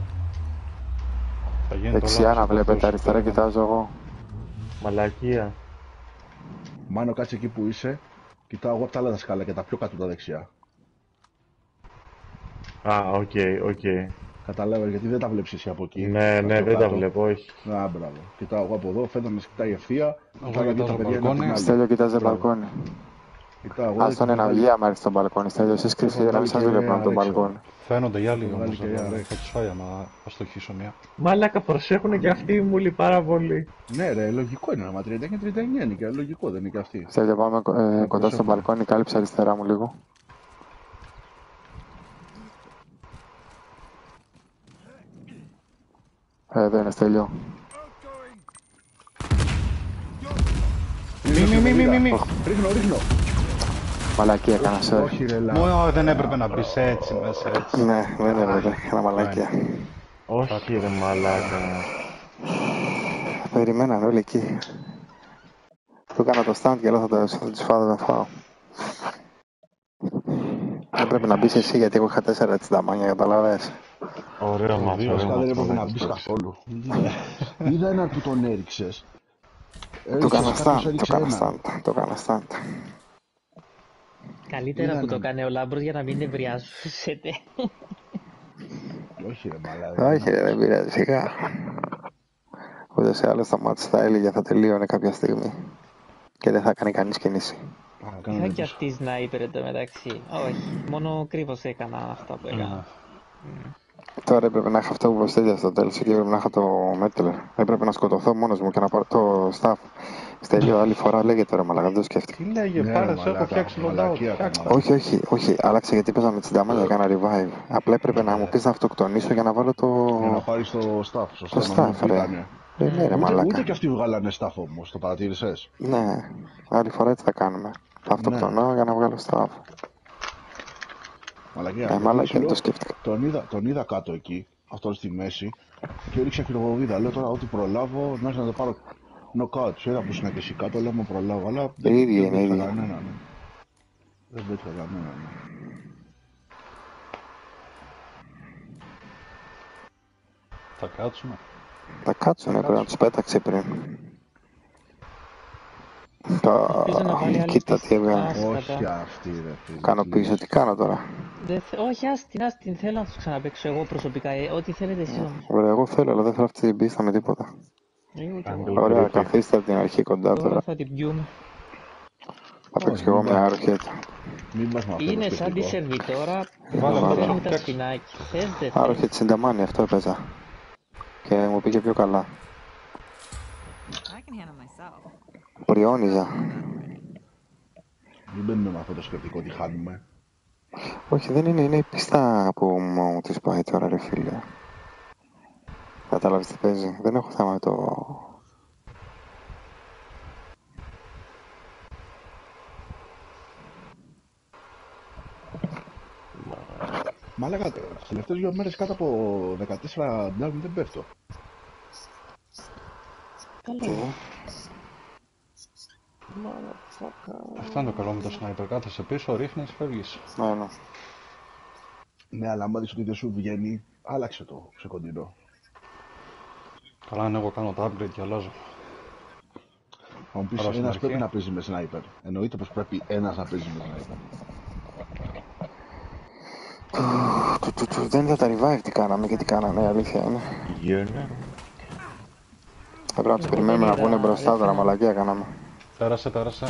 Θα γίνει το Δεξιά λάθος να από βλέπετε, αυτούς. αριστερά κοιτάζω εγώ. Μαλακία. Μάνο κάτσε εκεί που είσαι. Κοιτάω εγώ από τα άλλα τα σκάλα και τα πιο κάτω τα δεξιά. Α, οκ, οκ. Καταλάβω γιατί δεν τα βλέπεις εσύ από εκεί. Ναι, Τα ναι, πιο δεν τα κάτω. βλέπω, όχι. Α, μπράβο. Κοιτάω εγώ από εδώ, φαίνεται να κοιτάει ευθεία. Εγώ Τα άλλα δύο κοιτάζω τα παιδιά είναι από μπαλκόνι. την άλλη. Στέλιο κοιτάζει Μπράβο. μπαλκόνι. Κοιτάω εγώ. Ας τον έχω ένα βγάλει- βγει άμα έρθει στο μπαλκόνι. Στέλιο, εσείς Έχω κρυφτείτε να μην βγάλει σας και βλέπουν από το Άλεξο. μπαλκόνι. Φαίνονται οι άλλοι Έχω όμως βγάλει και εδώ. ένα, ρε. Θα τους φάει άμα αστοχήσω μία. Μαλάκα προσέχουνε και αυτοί οι μουλοι πάρα πολύ. Ναι, ρε, λογικό είναι. Άμα 39 και 39 είναι και λογικό, δεν είναι και αυτή. Στέλιο, πάμε ε, κοντά στο προσέχω. μπαλκόνι. Κάλυψε αριστερά μου λίγο. Εδώ είναι Στέλιο. Μη, μη, μη, μη, μη, μη. Ρίχνω, ρίχνω. Μαλακία έκανα, sorry. Όχι, ρε, λα. Μου δεν έπρεπε να μπεις έτσι μέσα έτσι. Ναι, δεν έπρεπε. Έκανα μαλακία. Όχι ρε μαλάκα. Περιμέναν όλοι εκεί. Του έκανα το stand και λέω θα, το, θα τους φάω, θα τα φάω. Έπρεπε να μπεις εσύ γιατί εγώ είχα τέσσερα τσινταμάνια, καταλαβες. Ωραίο μας, δύο Βασικά ωραίο δεν έπρεπε να μας. μπεις καθόλου. Είδα έναν που τον έριξες. Το έκανα stand, το έριξε έκανα έναν. stand, το έκανα stand. Καλύτερα Είδα που το έναν. κάνει ο Λάμπρος για να μην νευριάζουσετε. Όχι, ρε, μαλάκα. Όχι, ρε, δεν πειράζει, σιγά. Ούτε σε άλλο σταμάτησε θα έλεγε θα τελείωνε κάποια στιγμή. Και δεν θα κάνει κανείς κίνηση. Α, κάνω Είχα και λάθος. αυτή sniper εντωμεταξύ. Όχι, μόνο κρύβος έκανα αυτά που έκανα. Ναι. Τώρα έπρεπε να είχα αυτό που προσθέτει στο τέλος και έπρεπε να είχα το μέτλερ. Έπρεπε να σκοτωθώ μόνος μου και να πάρω το staff. Στέλιο άλλη φορά λέγεται ρε μαλακά, δεν το σκέφτηκα. Τι λέγε, Ναι, πάρε, ρε, σε έχω μαλάκα, φτιάξει loadout. μαλακία φτιάξτε. έκανα. Όχι, όχι, όχι. Άλλαξε γιατί παίζαμε με τσινταμάνια, έκανα revive. Απλά έπρεπε να μου πεις να αυτοκτονήσω για να βάλω το. Για να πάρεις το staff. Σωστά, Το να μην staff, ρε. πήγανε. Ε, ναι, ρε Ούτε, μαλάκα. ούτε και αυτοί βγάλανε staff όμως, το παρατήρησες. Ναι, άλλη φορά έτσι θα κάνουμε. Θα αυτοκτονώ για να βγάλω staff. Μαλακία. Ε, γιατί μαλάκα σου δεν λέω, το σκέφτηκα. Τον είδα, τον είδα κάτω εκεί, αυτόν στη μέση, και έριξα χειροβοβίδα. Λέω τώρα ό,τι προλάβω, να έρθω να το πάρω knockout. Σου είδα που ήσουν και εσύ κάτω, λέω μου προλάβω, αλλά δεν, ίδιοι δεν είναι, πέτυχα ίδιοι. κανέναν. Δεν πέτυχα κανέναν. Θα κάτσουμε. Θα κάτσουνε, πρέπει να τους πέταξε πριν. Τα... Ελπίζω να βάλει άλλη Κοίτα τι πίστη. έβγαλε. Άσε Όχι κατά. αυτή ρε φίλε. Κάνω πίσω, τι κάνω τώρα. Δεν θε- Όχι, άστην, άστην. Θέλω να τους ξαναπαίξω εγώ προσωπικά. Ε, ό,τι θέλετε εσείς όμως. Ωραία, εγώ θέλω, αλλά δεν θέλω αυτή την πίστα με τίποτα. Ε, ούτε Κάνει εγώ. το Ωραία, creepy. καθίστε από την αρχή κοντά Τώρα τώρα. θα την πιούμε. Θα παίξω κι εγώ μια αρκέτα. Μην πας με αυτό το Είναι σαν τη σκεπτικό. σερβιτόρα που Βάλε, βάλε, παίρνει τα φτιάξε. σπινάκι. Θες δεν Άρα θες. και τσινταμάνι, αυτό έπαιζα. Και μου πήγε πιο καλά. Πριόνιζα. Μην μπαίνουμε με αυτό το σκεπτικό τι χάνουμε. Όχι, δεν είναι, είναι η πίστα που μου τη πάει τώρα, ρε φίλε. Κατάλαβες τι παίζει. Δεν έχω θέμα με το... Μάλακα, τις τελευταίες δύο μέρες κάτω από 14 down δεν πέφτω. Καλό. Αυτό είναι το καλό με το sniper. Κάθεσαι πίσω, ρίχνεις, φεύγεις. Ναι, ναι. Ναι, αλλά άμα δεις ότι δεν σου βγαίνει, άλλαξε το σε κοντινό. Καλά, αν εγώ κάνω το upgrade και αλλάζω. Θα μου πεις Αλλά στην ένας αρχή. πρέπει να παίζει με sniper. Εννοείται πως πρέπει ένας να παίζει με sniper. Του, του, του, δεν είδα τα revive τι κάναμε και τι κάνανε, η αλήθεια είναι. Γιώνα. Θα πρέπει να τους περιμένουμε να βγουν μπροστά τώρα, μαλακία κάναμε. Πέρασε, πέρασε.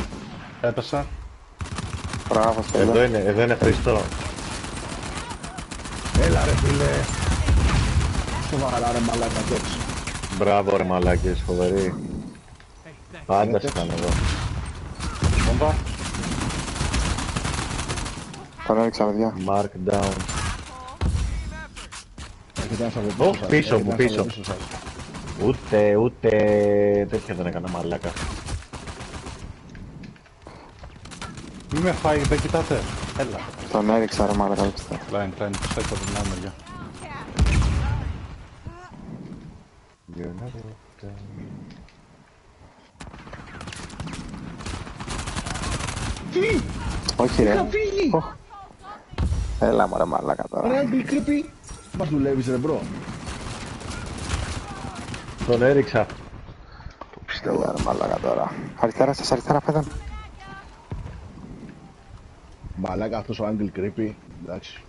Έπεσε. Μπράβο, Εδώ Στέλιο. είναι, εδώ είναι Χρήστο. Έλα ρε φίλε! Σοβαρά ρε μαλάκα τόξ. Μπράβο ρε μαλάκες, φοβερή. Πάντα σε κάνω εδώ. Βόμβα. Τον έριξα, παιδιά. Mark down. Έχετε ένας από πίσω Ω, σας. πίσω Έχετε μου, ένας από πίσω. σας. Ούτε, ούτε τέτοια δεν έκανα μαλάκα. Μη με φάει, δεν κοιτάτε. Έλα. Τον έριξα, ρε μαλακά, δεν πιστεύω. Klein, klein, τους έχω από την άλλη μεριά. Όχι, ρε. Οχ. Έλα, μωρέ, μαλάκα τώρα. Ρε Άγγλ κρύπη! Μας δουλεύεις ρε μπρο. Τον έριξα. Έλα, ρε, μαλάκα τώρα. Αριστερά σας, αριστερά, παιδόν. Μαλάκα αυτός ο Άγγλ κρύπη. Εντάξει.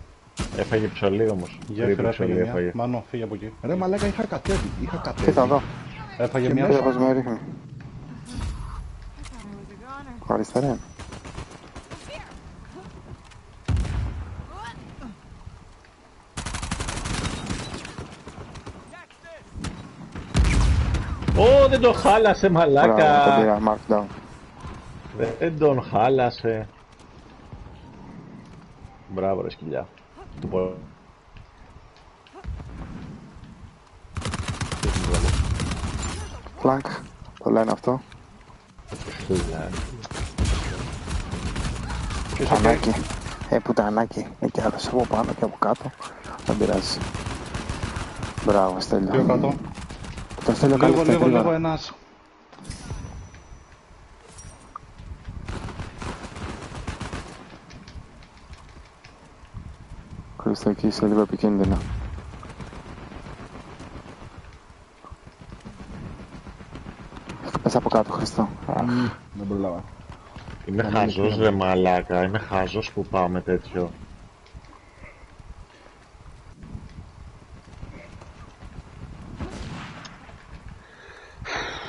Έφαγε ψωλί όμως. Γέφυρα Κρύπη έφαγε ψωλί μια. έφαγε. Μάνο, φύγε από εκεί. Ρε μαλάκα είχα κατέβει. Είχα κατέβει. Κοίτα εδώ. Έφαγε Και μια. Κοίτα πώς με ρίχνει. Αριστερά. είναι. Ω, δεν τον χάλασε Μπράβο, τον μαλάκα. πήρα, mark down. Δεν τον χάλασε. Μπράβο ρε σκυλιά. Του πω. Flank. Το λένε αυτό. Σκυλιά. Πουτανάκι. Ε, πουτανάκι. Είναι κι άλλος από πάνω και από κάτω. Δεν πειράζει. Μπράβο, Δύο Στέλιο. κάτω. Το Στέλιο Λίγο, καλύφθηκε λίγο, λίγο γρήγορα. ένας. Χρήστο εκεί είσαι λίγο επικίνδυνο. Πες από κάτω, Χριστό. Α, Μμμ, Δεν προλάβα. Είμαι χαζός ρε μαλάκα. Είμαι χαζός που πάω με τέτοιο.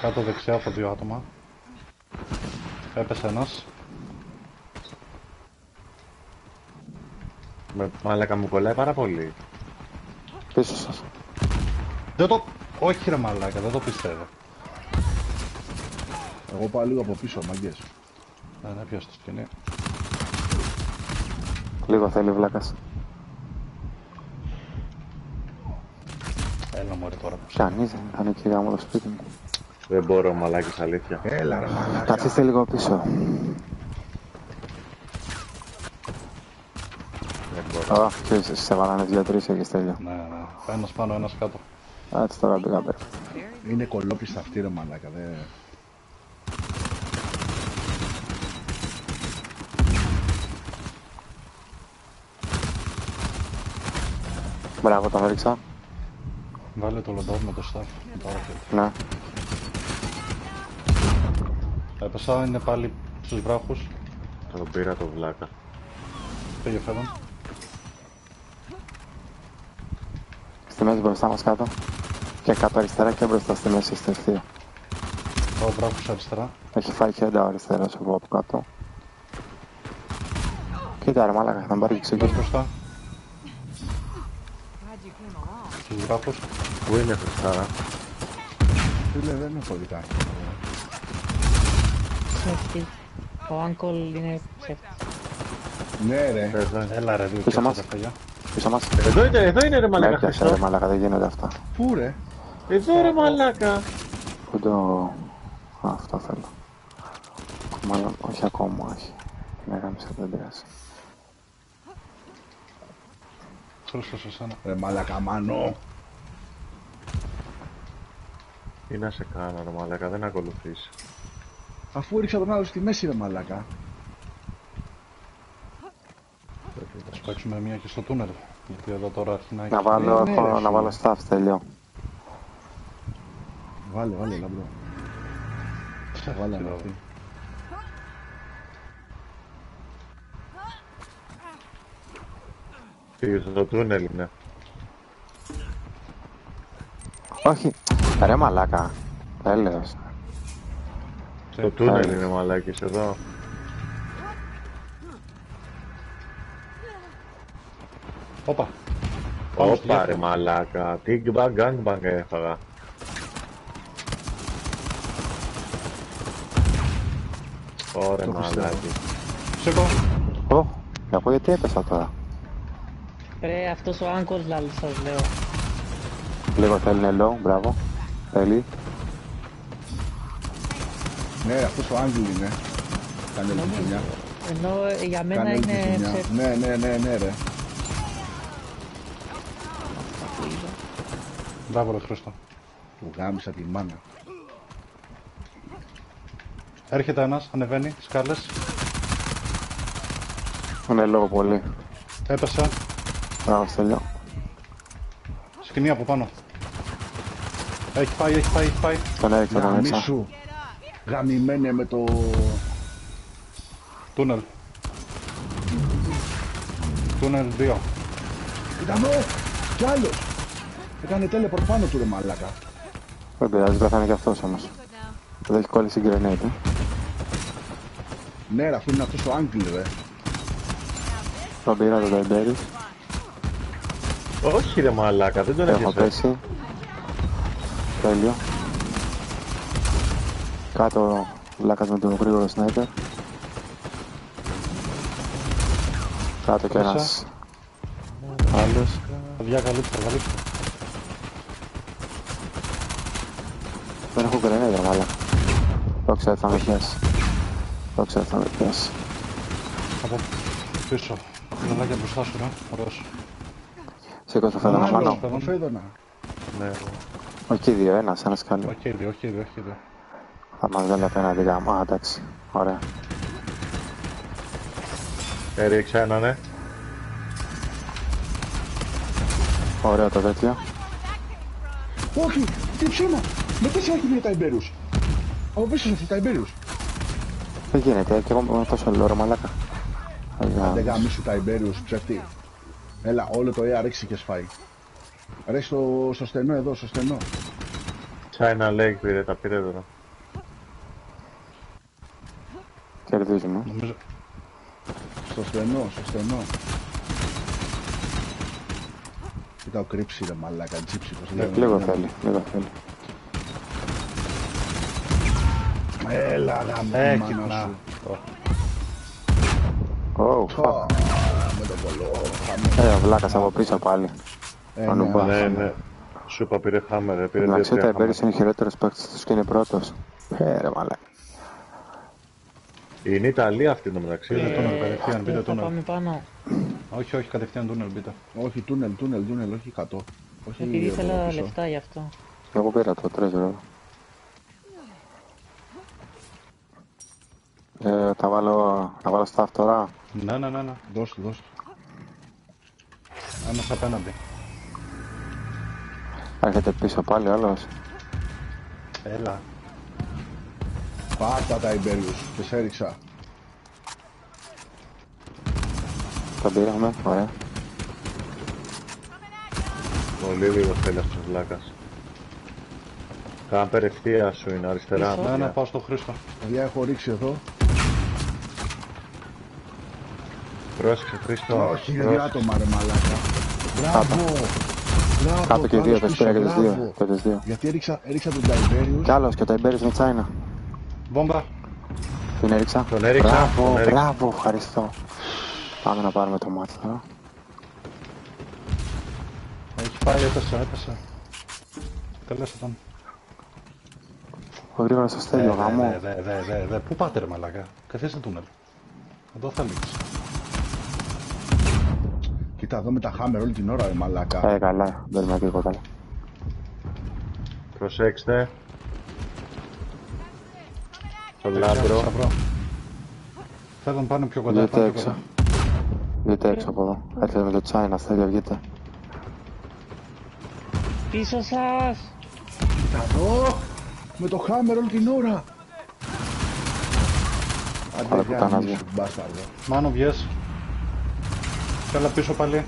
Κάτω δεξιά από δύο άτομα. Έπεσε ένας. Με μαλάκα μου κολλάει πάρα πολύ. Πίσω σας. Δεν το... Όχι ρε μαλάκα, δεν το πιστεύω. Εγώ πάω λίγο από πίσω, μαγκές. Ναι, ναι, πιάσω το σκηνή. Λίγο θέλει βλάκας. Έλα μωρέ τώρα. Κανείς δεν θα είναι εκεί γάμο το σπίτι μου. Δεν μπορώ μαλάκες αλήθεια. Έλα ρε μαλάκα. Καθίστε λίγο πίσω. Δεν μπορώ. Ω, και σε- σε βάλανε δύο-τρεις έχεις τέλειο. Ναι, ναι. Ένας πάνω, ένας κάτω. Έτσι τώρα πήγα πέρα. Είναι κολόπιστα αυτή ρε μαλάκα. Δε... Μπράβο, τον ρίξα. Βάλε το λοντάρ με το staff. Πάρα πολύ. Ναι. Έπεσα, είναι πάλι στους βράχους. Τον πήρα το βλάκα. Πήγε φέδον. Στη μέση μπροστά μας κάτω. Και κάτω αριστερά και μπροστά στη μέση στη ευθεία. Πάω βράχους αριστερά. Έχει φάει χέντα ο αριστερός εγώ από κάτω. Κοίτα ρε μάλακα, θα τον πάρει και Πας ξεκίνη. μπροστά. Glad you came along. Στους βράχους. Πού είναι Χριστάρα; Φίλε, δεν έχω δικά. Ψεύτη. Ο Uncle είναι ψεύτης. Ναι ρε. Εδώ είναι. Έλα ρε, δύο Πίσω μας. Πιάσα τα παιδιά. Πίσω μας. Εδώ είναι, εδώ είναι ρε Με μαλάκα έπιασε ρε Χριστό. μάλακα, δεν γίνονται αυτά. Πού ρε; Εδώ ρε μαλάκα. Πού το... Α, αυτό θέλω. Μάλλον όχι ακόμα, όχι. Ναι, γάμισε, δεν πειράζει. Χρήστος σε σένα. Ρε μαλάκα μάνο. Τι να σε κάνω ρε μαλάκα, δεν ακολουθείς. Αφού έριξα τον άλλο στη μέση ρε μαλάκα. Θα σπάξουμε μία και στο τούνελ. Γιατί εδώ τώρα αρχινάει. Να βάλω, ναι, έχω, ρε, να φίλε. βάλω staff, τέλειο. Βάλε, βάλε λαμπρό. Βάλε Κοίτα, αυτή. Πήγε στο τούνελ είναι. Όχι, ρε μαλάκα. Έλεος. Στο τούνελ είναι μαλάκες εδώ. Όπα. Πάμε στη Όπα ρε γέφυρα. μαλάκα. Τι γκμπαγκ γκμπαγκ έφαγα. Ωραία Το πιστεύω. μαλάκι. Σήκω. Ω, και εγώ γιατί έπεσα τώρα; Ρε, αυτός ο Uncle λάλη σας λέω. Λίγο θέλει νελό, μπράβο. Θέλει. Ναι, αυτός ο Άγγλ είναι. Κάνε λίγο ζημιά. Ενώ ε, για μένα Κάνε λίγο είναι ζημιά. ψεύτης. Ναι, ναι, ναι, ναι ρε. Μπράβο ρε Χρήστο. Του γάμισα τη μάνα. Έρχεται ένας, ανεβαίνει, σκάλες. Είναι λόγο πολύ. Έπεσε. Μπράβο, Στέλιο. Σκηνή από πάνω. Έχει πάει, έχει πάει, έχει πάει. Τον έριξα, τον έριξα. Γαμίσου. Γαμημένε με το... Τούνελ. Τούνελ 2. Ήταν εδώ! Κι άλλος! Έκανε τέλεπορ πάνω του ρε μαλάκα. Δεν πειράζει, πέθανε κι αυτός όμως. Δεν έχει κόλληση grenade. ε. Ναι ρε, αφού είναι αυτός ο Άγγλ ρε. Τον πήρα τον Ταϊμπέρι. Όχι ρε μαλάκα, δεν τον Έχω έπιασε. πέσει. Τέλειο. Κάτω βλάκας με τον γρήγορο σνάιπερ. Κάτω κι Έπεσα. ένας άλλος. Παιδιά, καλύψτε, καλύψτε. Δεν έχω grenade, ρε μάλα. Το ξέρω θα με πιάσει. Το ξέρω θα με πιάσει. Από πίσω. Φιλαδάκια μπροστά σου, ρε. Ωραίος. Σήκω το φέδωνα Άλλο, πάνω. ο Φέδωνα. Ναι. Όχι δύο, ένας, ένας καλό. Όχι δύο, όχι δύο, όχι δύο. Θα μας βγάλει απέναντι γάμα. Α, εντάξει. Ωραία. Έριξα ένα ναι. Ωραίο το τέτοιο. Όχι! Τι ψήμα! Με τέσσερα έχει τα Ιμπέρους; Από πίσω σε τα Ιμπέρους. Δεν γίνεται, και εγώ με τόσο λόρο μαλάκα. Αγιά. Δεν γαμίσου τα Ιμπέρους, ψευτή. Έλα, όλο το ARX είχες φάει. Ρε στο, στο στενό εδώ, στο στενό. China Lake πήρε, τα πήρε τώρα. Κερδίζουμε. Νομίζω. Στο στενό, στο στενό. Κοίτα ο κρύψη ρε μαλάκα, τζίψη, πώς λέγεται. Λίγο θέλει, λίγο θέλει. Έλα γάμο, Έχει, μάνα να. σου. Ω, fuck. Ω, Με το κολό, χαμέ. Ε, ο βλάκας από πίσω πάλι. Ε, Πάνω ναι, μπα. Ναι, ναι. Σου είπα πήρε χάμερ, πήρε Εντάξει, ο δύο-τρία Ταϊμπέρης χάμερ. είναι χειρότερος παίκτης τους και είναι πρώτος. Ε, ρε μαλάκα. Είναι Ιταλία αυτή το μεταξύ. Μπείτε Ε, τούνελ, κατευθείαν, Αυτό μπείτε θα τούνελ. πάμε πάνω. Όχι, όχι, κατευθείαν τούνελ, μπείτε. Όχι, τούνελ, τούνελ, τούνελ, όχι 100. Όχι Επειδή εδώ ήθελα πίσω. λεφτά γι' αυτό. Εγώ πήρα το τρέζορο. Ε, τα βάλω, τα βάλω στα τώρα. Ναι, ναι, ναι, ναι. Δώσ' του, δώσ' του. Ένας απέναντι. Έρχεται πίσω πάλι άλλος. Έλα. Πάτα τα Ιμπέριους και σε έριξα. Τα πήραμε, ωραία. Πολύ λίγος θέλει αυτός ο βλάκας. Κάμπερ ευθεία σου είναι αριστερά. Πίσω. Ναι, ναι, πάω στο Χρήστο. Παιδιά, έχω ρίξει εδώ. Πρόσεξε Χρήστο. Όχι, είναι πρόσεξε. δύο άτομα ρε μαλάκα. Μπράβο. Μπράβο, Κάτω και το δύο, άλλος τα πίσω, πήρα και τις δύο. μπράβο. Και τις δύο. Γιατί έριξα, έριξα τον Ταϊμπέριους. Κι άλλος και ο Ταϊμπέρης με τσάινα. Βόμβα. Την έριξα. Τον έριξα, Μπράβο, τον έριξα. μπράβο, ευχαριστώ. Πάμε να πάρουμε το μάτι τώρα. Έχει πάει, έπεσε, έπεσε. Καλέστε τον. Ο γρήγορας στο στέλιο, Ε, γαμό. Δε, δε, δε, δε, δε. Πού πάτε ρε μαλάκα. Καθίστε τούνελ. Εδώ θα λείψει. Κοίτα εδώ με τα χάμερ όλη την ώρα ρε μαλάκα. Ε, καλά, δεν είμαι τίποτα. Προσέξτε. Το λάμπρο. Σαυρό. Θα τον πάνε πιο κοντά. Βγείτε πάνε πιο έξω. κοντά. Βγείτε έξω από εδώ. Έρχεται με το τσάινα, στέλιο, βγείτε. Πίσω σας! Κοίτα εδώ. Με το χάμερ όλη την ώρα. Ωραία, Άντε, πουτάνα, γάμι βγει. σου, μπάσταρδο. Μάνο βγες. Έλα πίσω πάλι.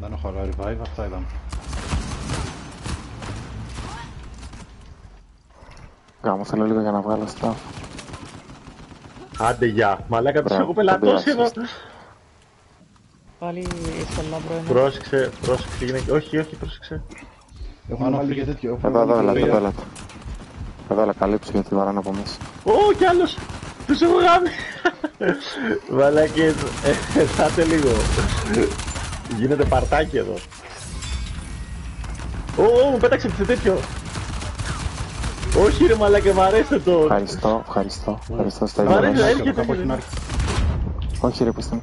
Δεν έχω άλλο revive, αυτά ήταν. Γάμο, θέλω λίγο για να βγάλω stuff. Άντε γεια. Μαλάκα τους Μπράβο, έχω πελατώσει τον εδώ. πειράξεις. Πάλι στο λάμπρο ένα. Πρόσεξε, πρόσεξε γυναίκα. Όχι, όχι, πρόσεξε. Έχουν Μάνο, βάλει και φύγε. τέτοιο. έχουν Εδώ, εδώ, βάλει έλατε, και- εδώ, έλατε. Εδώ, έλα, καλύψου γιατί βαράνε από μέσα. Ω, κι άλλος. Τους έχω γάμει. Μαλάκες, ε, ελάτε λίγο. Γίνεται παρτάκι εδώ. Ω, μου πέταξε το τέτοιο. Όχι ρε μαλάκα, μ' αρέσει το. Ευχαριστώ, ευχαριστώ, ευχαριστώ, Μ' στέλιο. αρέσει, Ωραία. έρχεται. Από την αρχή. Όχι ρε, πείστε μου.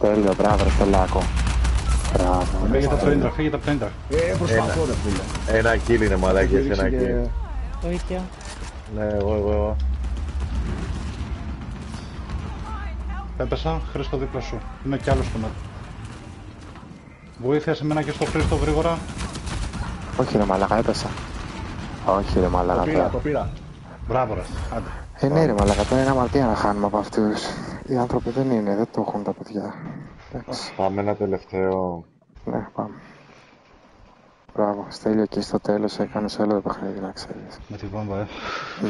Τέλειο, μπράβο ρε, στελάκο. Μπράβο, ρε. Φύγε τα πέντρα, φύγε τα πέντρα. Ε, προσπαθώ ρε φίλε. Ένα kill είναι μαλάκες, Έχει ένα ρίξει kill. και- Βοήθεια. Ναι, εγώ, εγώ, εγώ. Έπεσα, Χρήστο δίπλα σου. Είναι κι άλλος τούνελ. Βοήθειας σε μένα και στο Χρήστο γρήγορα. Όχι ρε μαλάκα, έπεσα. Όχι ρε μαλάκα Το πήρα, τώρα. το πήρα. Μπράβο ρε. Άντε. Ε, ναι ρε μαλάκα, τώρα είναι αμαρτία να χάνουμε από αυτούς. Οι άνθρωποι δεν είναι, δεν το έχουν τα παιδιά. Εντάξει, Πάμε ένα τελευταίο. ναι, πάμε. Μπράβο, Στέλιο και στο τέλος έκανες όλο το παιχνίδι να ξέρεις. Με τη βόμβα, ε.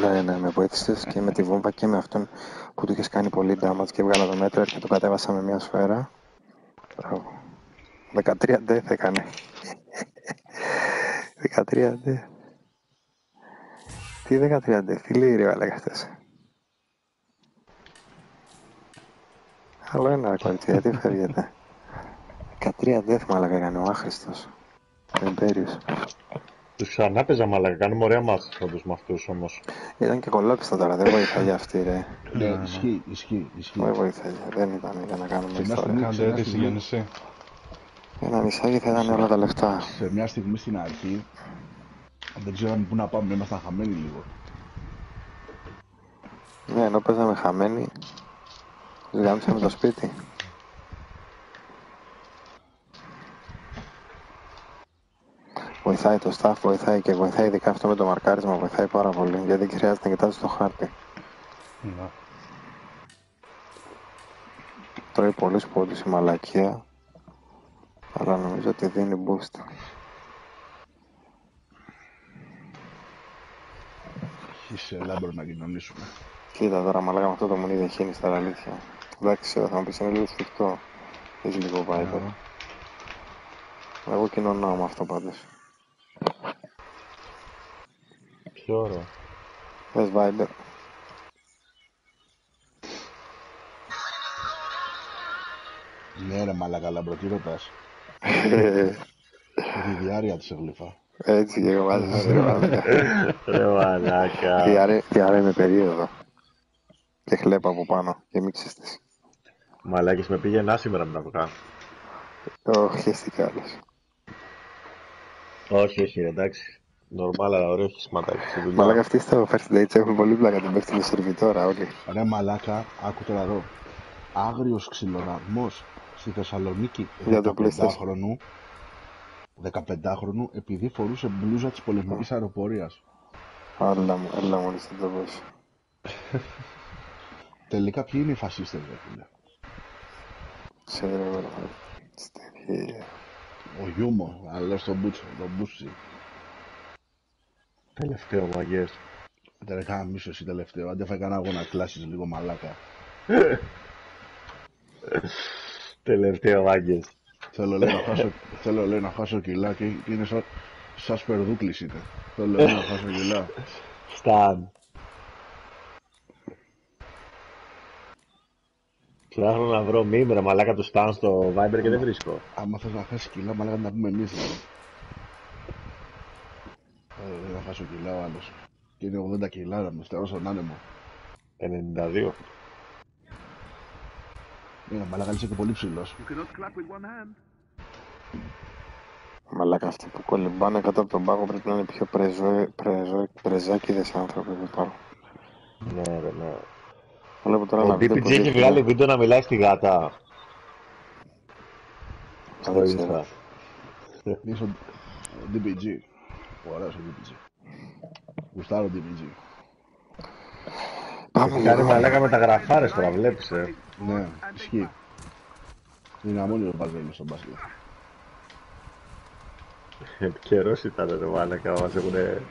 Ναι, ναι, με βοήθησες και με τη βόμβα και με αυτόν που του είχες κάνει πολύ damage και βγάλα το μέτρο και το κατέβασα με μια σφαίρα. Μπράβο. 13 death έκανε. *laughs* 13 death. Τι 13 death, τι λέει ρε βάλε αυτές. Άλλο ένα ρε κορίτσι, γιατί φεύγετε. 13 death μάλακα έκανε ο άχρηστος. Ο Imperius. Τους ξανά παίζα μαλάκα, κάνουμε ωραία μάτς όντως με αυτούς όμως. Ήταν και κολόπιστα τώρα, δεν βοηθάει αυτή ρε. Ναι, ισχύει, ισχύει, ισχύει. Δεν βοηθάει, δεν ήταν για να κάνουμε Σε μια ιστορία. στιγμή- Κάντε σε μια αίτηση στιγμή- γέννηση. Ένα μισάκι θα ήταν όλα τα λεφτά. Σε μια στιγμή στην αρχή, δεν ξέραμε πού να πάμε, ήμασταν χαμένοι λίγο. Ναι, ενώ παίζαμε χαμένοι, τους γάμισαμε το σπίτι. Βοηθάει το staff, βοηθάει και βοηθάει ειδικά αυτό με το μαρκάρισμα, βοηθάει πάρα πολύ, γιατί δεν χρειάζεται να κοιτάζεις το χάρτη. Ναι. Τρώει πολλούς πόντους η μαλακία, αλλά νομίζω ότι δίνει boost. Είσαι λάμπρο να κοινωνήσουμε. Κοίτα τώρα, μαλάκα με αυτό το μονί δεν χύνει στα αλήθεια. Εντάξει, θα μου πεις είναι λίγο σφιχτό. Είσαι λίγο Viper. Εγώ κοινωνώ με αυτό πάντως. Ποιο ωραίο. Πες Viper. Ναι ρε μαλάκα λάμπρο, τι ρωτάς; *laughs* Τη διάρκεια της εγλυφά. Έτσι και εγώ βάζω ρε μαλάκα. Ρε μαλάκα. Τι άρα- Τι άρα είμαι περίοδο. Και χλέπα από πάνω και μίξες της. Μαλάκες με πήγαινε σήμερα με τα αυγά. Όχι, εσύ κι άλλος. Όχι, όχι, εντάξει. Νορμάλ, αλλά ωραίο χισματάκι στη δουλειά. Μαλάκα αυτοί στο first dates έχουν πολύ πλάκα την πέφτει με σερβιτόρα όλοι. Ρε μαλάκα, άκου τώρα εδώ. Άγριος ξυλοδαρμός στη Θεσσαλονίκη Για το PlayStation. 15χρονου 15χρονου επειδή φορούσε μπλούζα της πολεμικής αεροπορίας. Άλλα μου, έλα μου, δεν το πω. Τελικά ποιοι είναι οι φασίστες ρε φίλε; Ξέρω εγώ. ρε. Στοιχεία. Ο Γιούμος, αλλά στον Μπούτσο, τον Μπούτσι. Τελευταίο μαγιές. Δεν γάμισο εσύ τελευταίο. Αν δεν φάει κανένα αγώνα κλάσεις λίγο μαλάκα. Τελευταίο μάγκες. Θέλω λέει, να χάσω, θέλω λέει, να χάσω κιλά και, και είναι σαν, σαν σπερδούκλης είναι. Θέλω λέει, να χάσω κιλά. Σταν. Ψάχνω να βρω μήμερα μαλάκα του Σταν στο Viber και δεν βρίσκω. Άμα θες να χάσεις κιλά, μαλάκα να τα πούμε εμείς. Δηλαδή. Ε, λέει, να χάσω κιλά ο άλλος. Και είναι 80 κιλά να με στερώ στον άνεμο. 92. Είναι μαλάκα είσαι και πολύ ψηλός. Μαλάκα αυτοί που κολυμπάνε κάτω από τον πάγο πρέπει να είναι πιο πρεζό, πρεζό, πρεζάκιδες άνθρωποι που υπάρχουν. Ναι, ρε, ναι. Βλέπω τώρα Ο ένα βίντεο DPG που έχει δείχνει- βγάλει βίντεο να μιλάει στη γάτα. Δεν Στο ξέρω. Insta. Είσαι ο ο DPG. Ωραίος ο DPG. Γουστάρω DPG. Πάμε Έχει κάνει λίγο. μαλάκα μεταγραφάρες τώρα, βλέπεις, ε. Ναι, ισχύει. Είναι αμόνιο ο Βαζέλης στον μπάσκετ. Καιρός ήταν, ρε μαλάκα, μας έχουνε...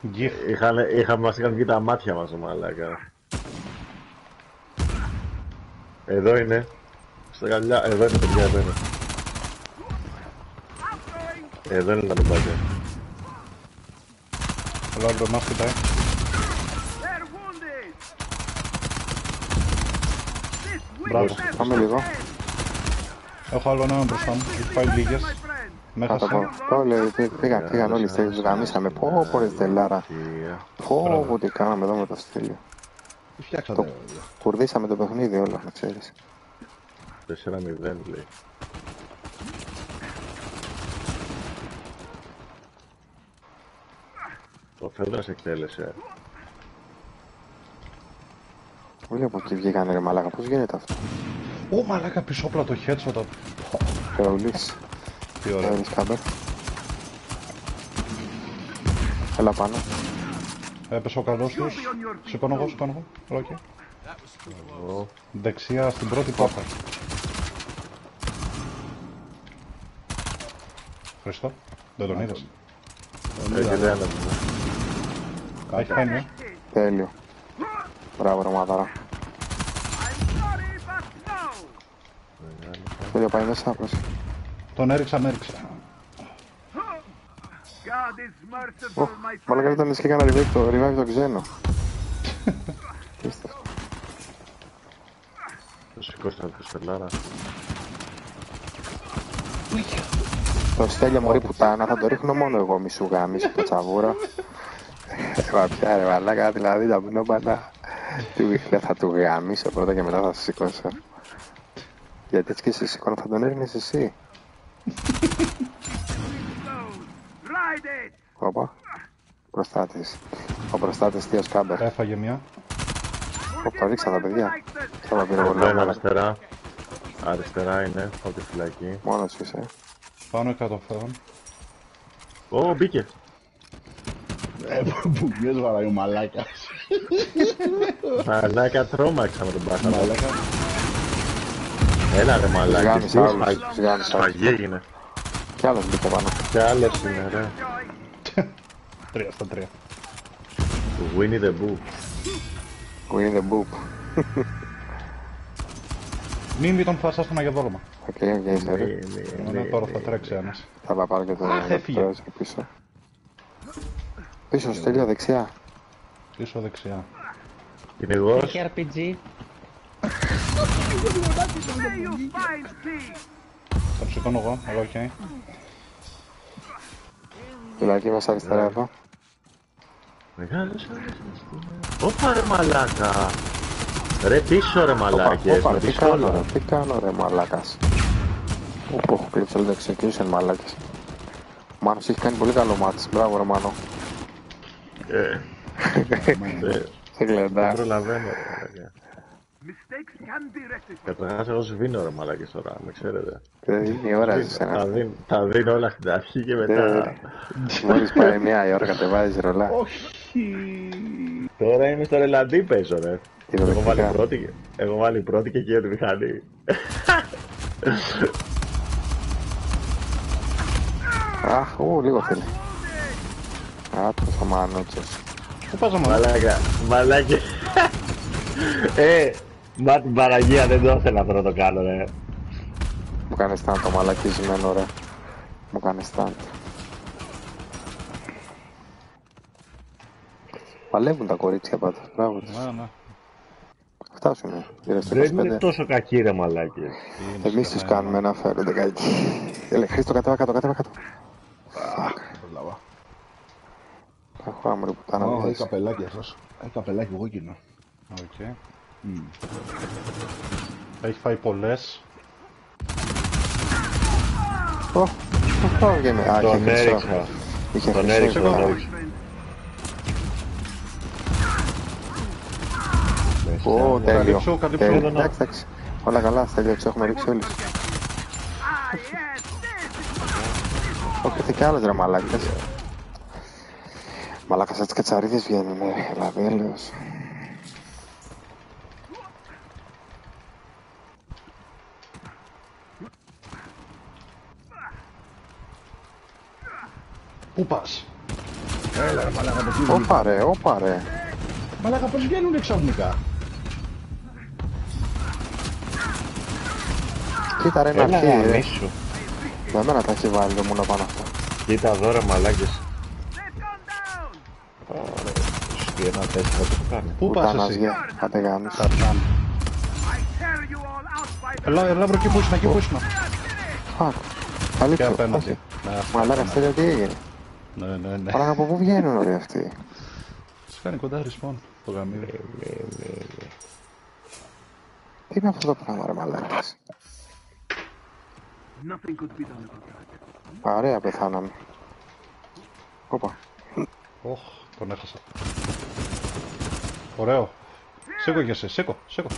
Γιφ. Είχαν, είχαν, μας είχαν βγει τα μάτια μας, μαλάκα. Εδώ είναι. Στα γαλιά, εδώ είναι, παιδιά, εδώ είναι. Εδώ είναι τα λουμπάκια. Καλά, μπρο, μας κοιτάει. Μπράβο. Πάμε λίγο. Έχω άλλο έναν μπροστά μου. Έχει πάει λίγες. Με Κάτω έχασε. από. Όλοι πή- πήγαν, πήγαν όλοι στέλνοι, τους γαμίσαμε. Πω πω ρε στελάρα. Τία. Πω πω τι κάναμε εδώ με το στέλιο. Τι φτιάξατε, ρε. Κουρδίσαμε το παιχνίδι όλο, να ξέρεις. 4-0 λέει. Ο Φέδρας εκτέλεσε. Όλοι από εκεί βγήκανε ρε μαλάκα, πώς γίνεται αυτό; Ω, μαλάκα, πισόπλατο headshot. από- Θεολής. Τι ωραία. Θεολής κάμπερ. Έλα πάνω. Έπεσε ο καλός τους. Σηκώνω εγώ, σηκώνω εγώ. Ρόκι. Δεξιά στην πρώτη πόρτα. Χριστό. Δεν τον είδες. Έχει δεν Α, Έχει πάει μια. Τέλειο. Μπράβο ρε μαδάρα. Τέλειο πάει μέσα, απλώς. Τον έριξα, με έριξα. Ω, Μαλάκα ήταν και έκανα revive το, revive το ξένο. *laughs* Τι είστε αυτό. Το σηκώσαμε το στελάρα. Το στέλιο μωρή πουτάνα θα το ρίχνω μόνο εγώ μη σου γάμισε το τσαβούρο. Ε, Μα πια ρε μαλάκα, δηλαδή τα πνόπανα του- δεν θα του γάμισε πρώτα και μετά θα σε σηκώσω. Γιατί έτσι και σε σηκώνω θα τον έριχνες εσύ. *laughs* Όπα. Προστάτης. Ο προστάτης θείος κάμπερ. Έφαγε μια. Ω, τα ρίξα τα παιδιά. Θα τα πήρε Εδώ πολύ είναι μαλάκα. αριστερά. Αριστερά είναι, από τη φυλακή. Μόνος σου είσαι. Πάνω κάτω φεύγουν. Ω, μπήκε. Ε, που βγες βαράει ο μαλάκας. Μαλάκα τρόμαξα με τον μπάχαλα. Έλα ρε μαλάκα. Γάμισα άλλους. Τους γάμισα άλλους. Σφαγή έγινε. Κι άλλος μπήκε πάνω. Και άλλες είναι ρε. Τρία στα τρία. Winnie the Pooh. Winnie the Boop. Μην μη τον φάσα στον Αγιαδόλωμα. Οκ, οκ, sorry. Ναι, ναι, Ναι, ναι, τώρα ναι. θα τρέξει ένας. Θα τα πάρω και το Αχ, έφυγε. τρέζο πίσω. Πίσω, στέλιο δεξιά. Πίσω δεξιά. Κυνηγός. Έχει RPG. Τον σηκώνω εγώ, εγώ οκ. Φυλακή μέσα αριστερά εδώ. Μεγάλος αριθμός. Όπα ρε μαλάκα. Ρε πίσω ρε Όπα, μαλάκες. όπα, Με τι κάνω πιστόλα. ρε, τι κάνω ρε μαλάκας. Όπου έχω κλείψει όλο το execution μαλάκες. Ο Μάνος έχει κάνει πολύ καλό μάτς. Μπράβο ρε Μάνο. Ε, *laughs* ε, Σε Δεν γλεντά. προλαβαίνω ρε μαλάκα. Καταρχάς εγώ σβήνω ρε μαλάκες τώρα, με ξέρετε. Είναι η ώρα σε Τα σένα. δίνω, τα δίνω όλα στην αρχή και Ε, μετά. Μόλις πάει μία η ώρα κατεβάζεις ρολά. Τώρα είμαι στο ρελαντί παίζω ρε. Έχω βάλει Κυριολεκτικά. πρώτη, και- έχω βάλει πρώτη και εκεί τη μηχανή. Αχ, ου, λίγο φίλε. Άτος ο Μανούτσος. Πού πας να μου Μαλάκα, μαλάκα. Ε, μα την Παναγία δεν το ήθελα αυτό να το κάνω ρε. Μου κάνεις stand το μαλακισμένο ρε. Μου κάνεις stand. Παλεύουν τα κορίτσια πάντα. Μπράβο τους. Ναι, ναι. Φτάσουνε. Γύρω στο Δεν είναι 25. τόσο κακή ρε μαλάκι. Είναι Εμείς τους σκατά, κάνουμε να φέρονται κακοί. Έλε, Χρήστο, κατέβα κάτω, κατέβα κάτω. Προλάβα. Τα χώραμε ρε πουτάνα Ω, μου Έχει θες. καπελάκι αυτός. Έχει καπελάκι κόκκινο. Οκ. Έχει φάει πολλές. Ω, αυτό βγαίνει. Α, είχε Τον χρυσό. έριξα. Είχε Τον χρυσό, έριξα, τον βέβαια. έριξα. Ω, τέλειο. Καλύψω, καλύψω Τέλειο. εδώ, ναι. Εντάξει, εντάξει. Όλα καλά, τέλειο, τους έχουμε ρίξει όλοι. Όχι, και άλλος ρε μαλάκες. Μαλάκας σαν τις κατσαρίδες βγαίνουν, ναι, δηλαδή έλεος. Πού πας; Έλα ρε μαλάκα το φύγει. Όπα ρε, όπα ρε. Μαλάκα πώς βγαίνουνε ξαφνικά; Κοίτα ρε, να Έλα αρχίσει ρε. γαμίσου. Με μένα τα έχει βάλει το μόνο πάνω αυτό. Κοίτα εδώ ρε μαλάκες. Τι ένα τέσσερα το κάνει. Πού πας Πουτάνας εσύ; γε, άντε γάμις. Ταρτάν. Έλα, έλα βρω εκεί που ήσουν, εκεί που ήσουν. Φακ. Και Αλήθεια, απέναντι. όχι. Ναι, Μαλάκα, στέλνω τι έγινε. Ναι, ναι, ναι. Μαλάκα, από πού βγαίνουν όλοι αυτοί; Σου κάνει κοντά respawn το γαμίδι. Τι είναι αυτό το πράγμα ρε μαλάκες; Ωραία, πεθάναμε. Όπα. Όχ, τον έχασα. Ωραίο. Σήκω και εσύ, σήκω, σήκω.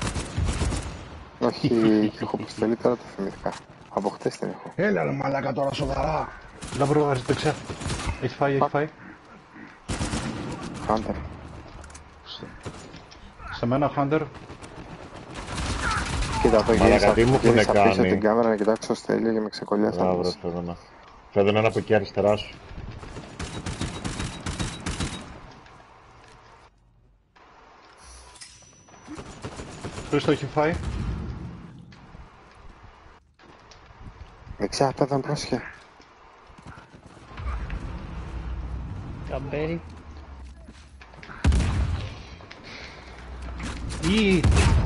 Όχι, *laughs* και έχω αποστολή τώρα το θυμήθηκα. Από χτες την έχω. Έλα ρε μαλάκα τώρα σοβαρά. Έλα βρω αριστερά δεξιά. Έχεις φάει, έχεις φάει. Χάντερ. Σε μένα, Hunter. Κοίτα εδώ Μαλάκα, γύρισα, τι μου έχουνε γύρισα πίσω κάνει; την κάμερα να κοιτάξω στο στέλιο και με ξεκολλιάσανε. Μπράβο ρε Φέδωνα. Φέδωνα είναι από εκεί αριστερά σου. Χρήστο έχει φάει. Δεξιά, πέδαν πρόσχε. Καμπέρι. Ή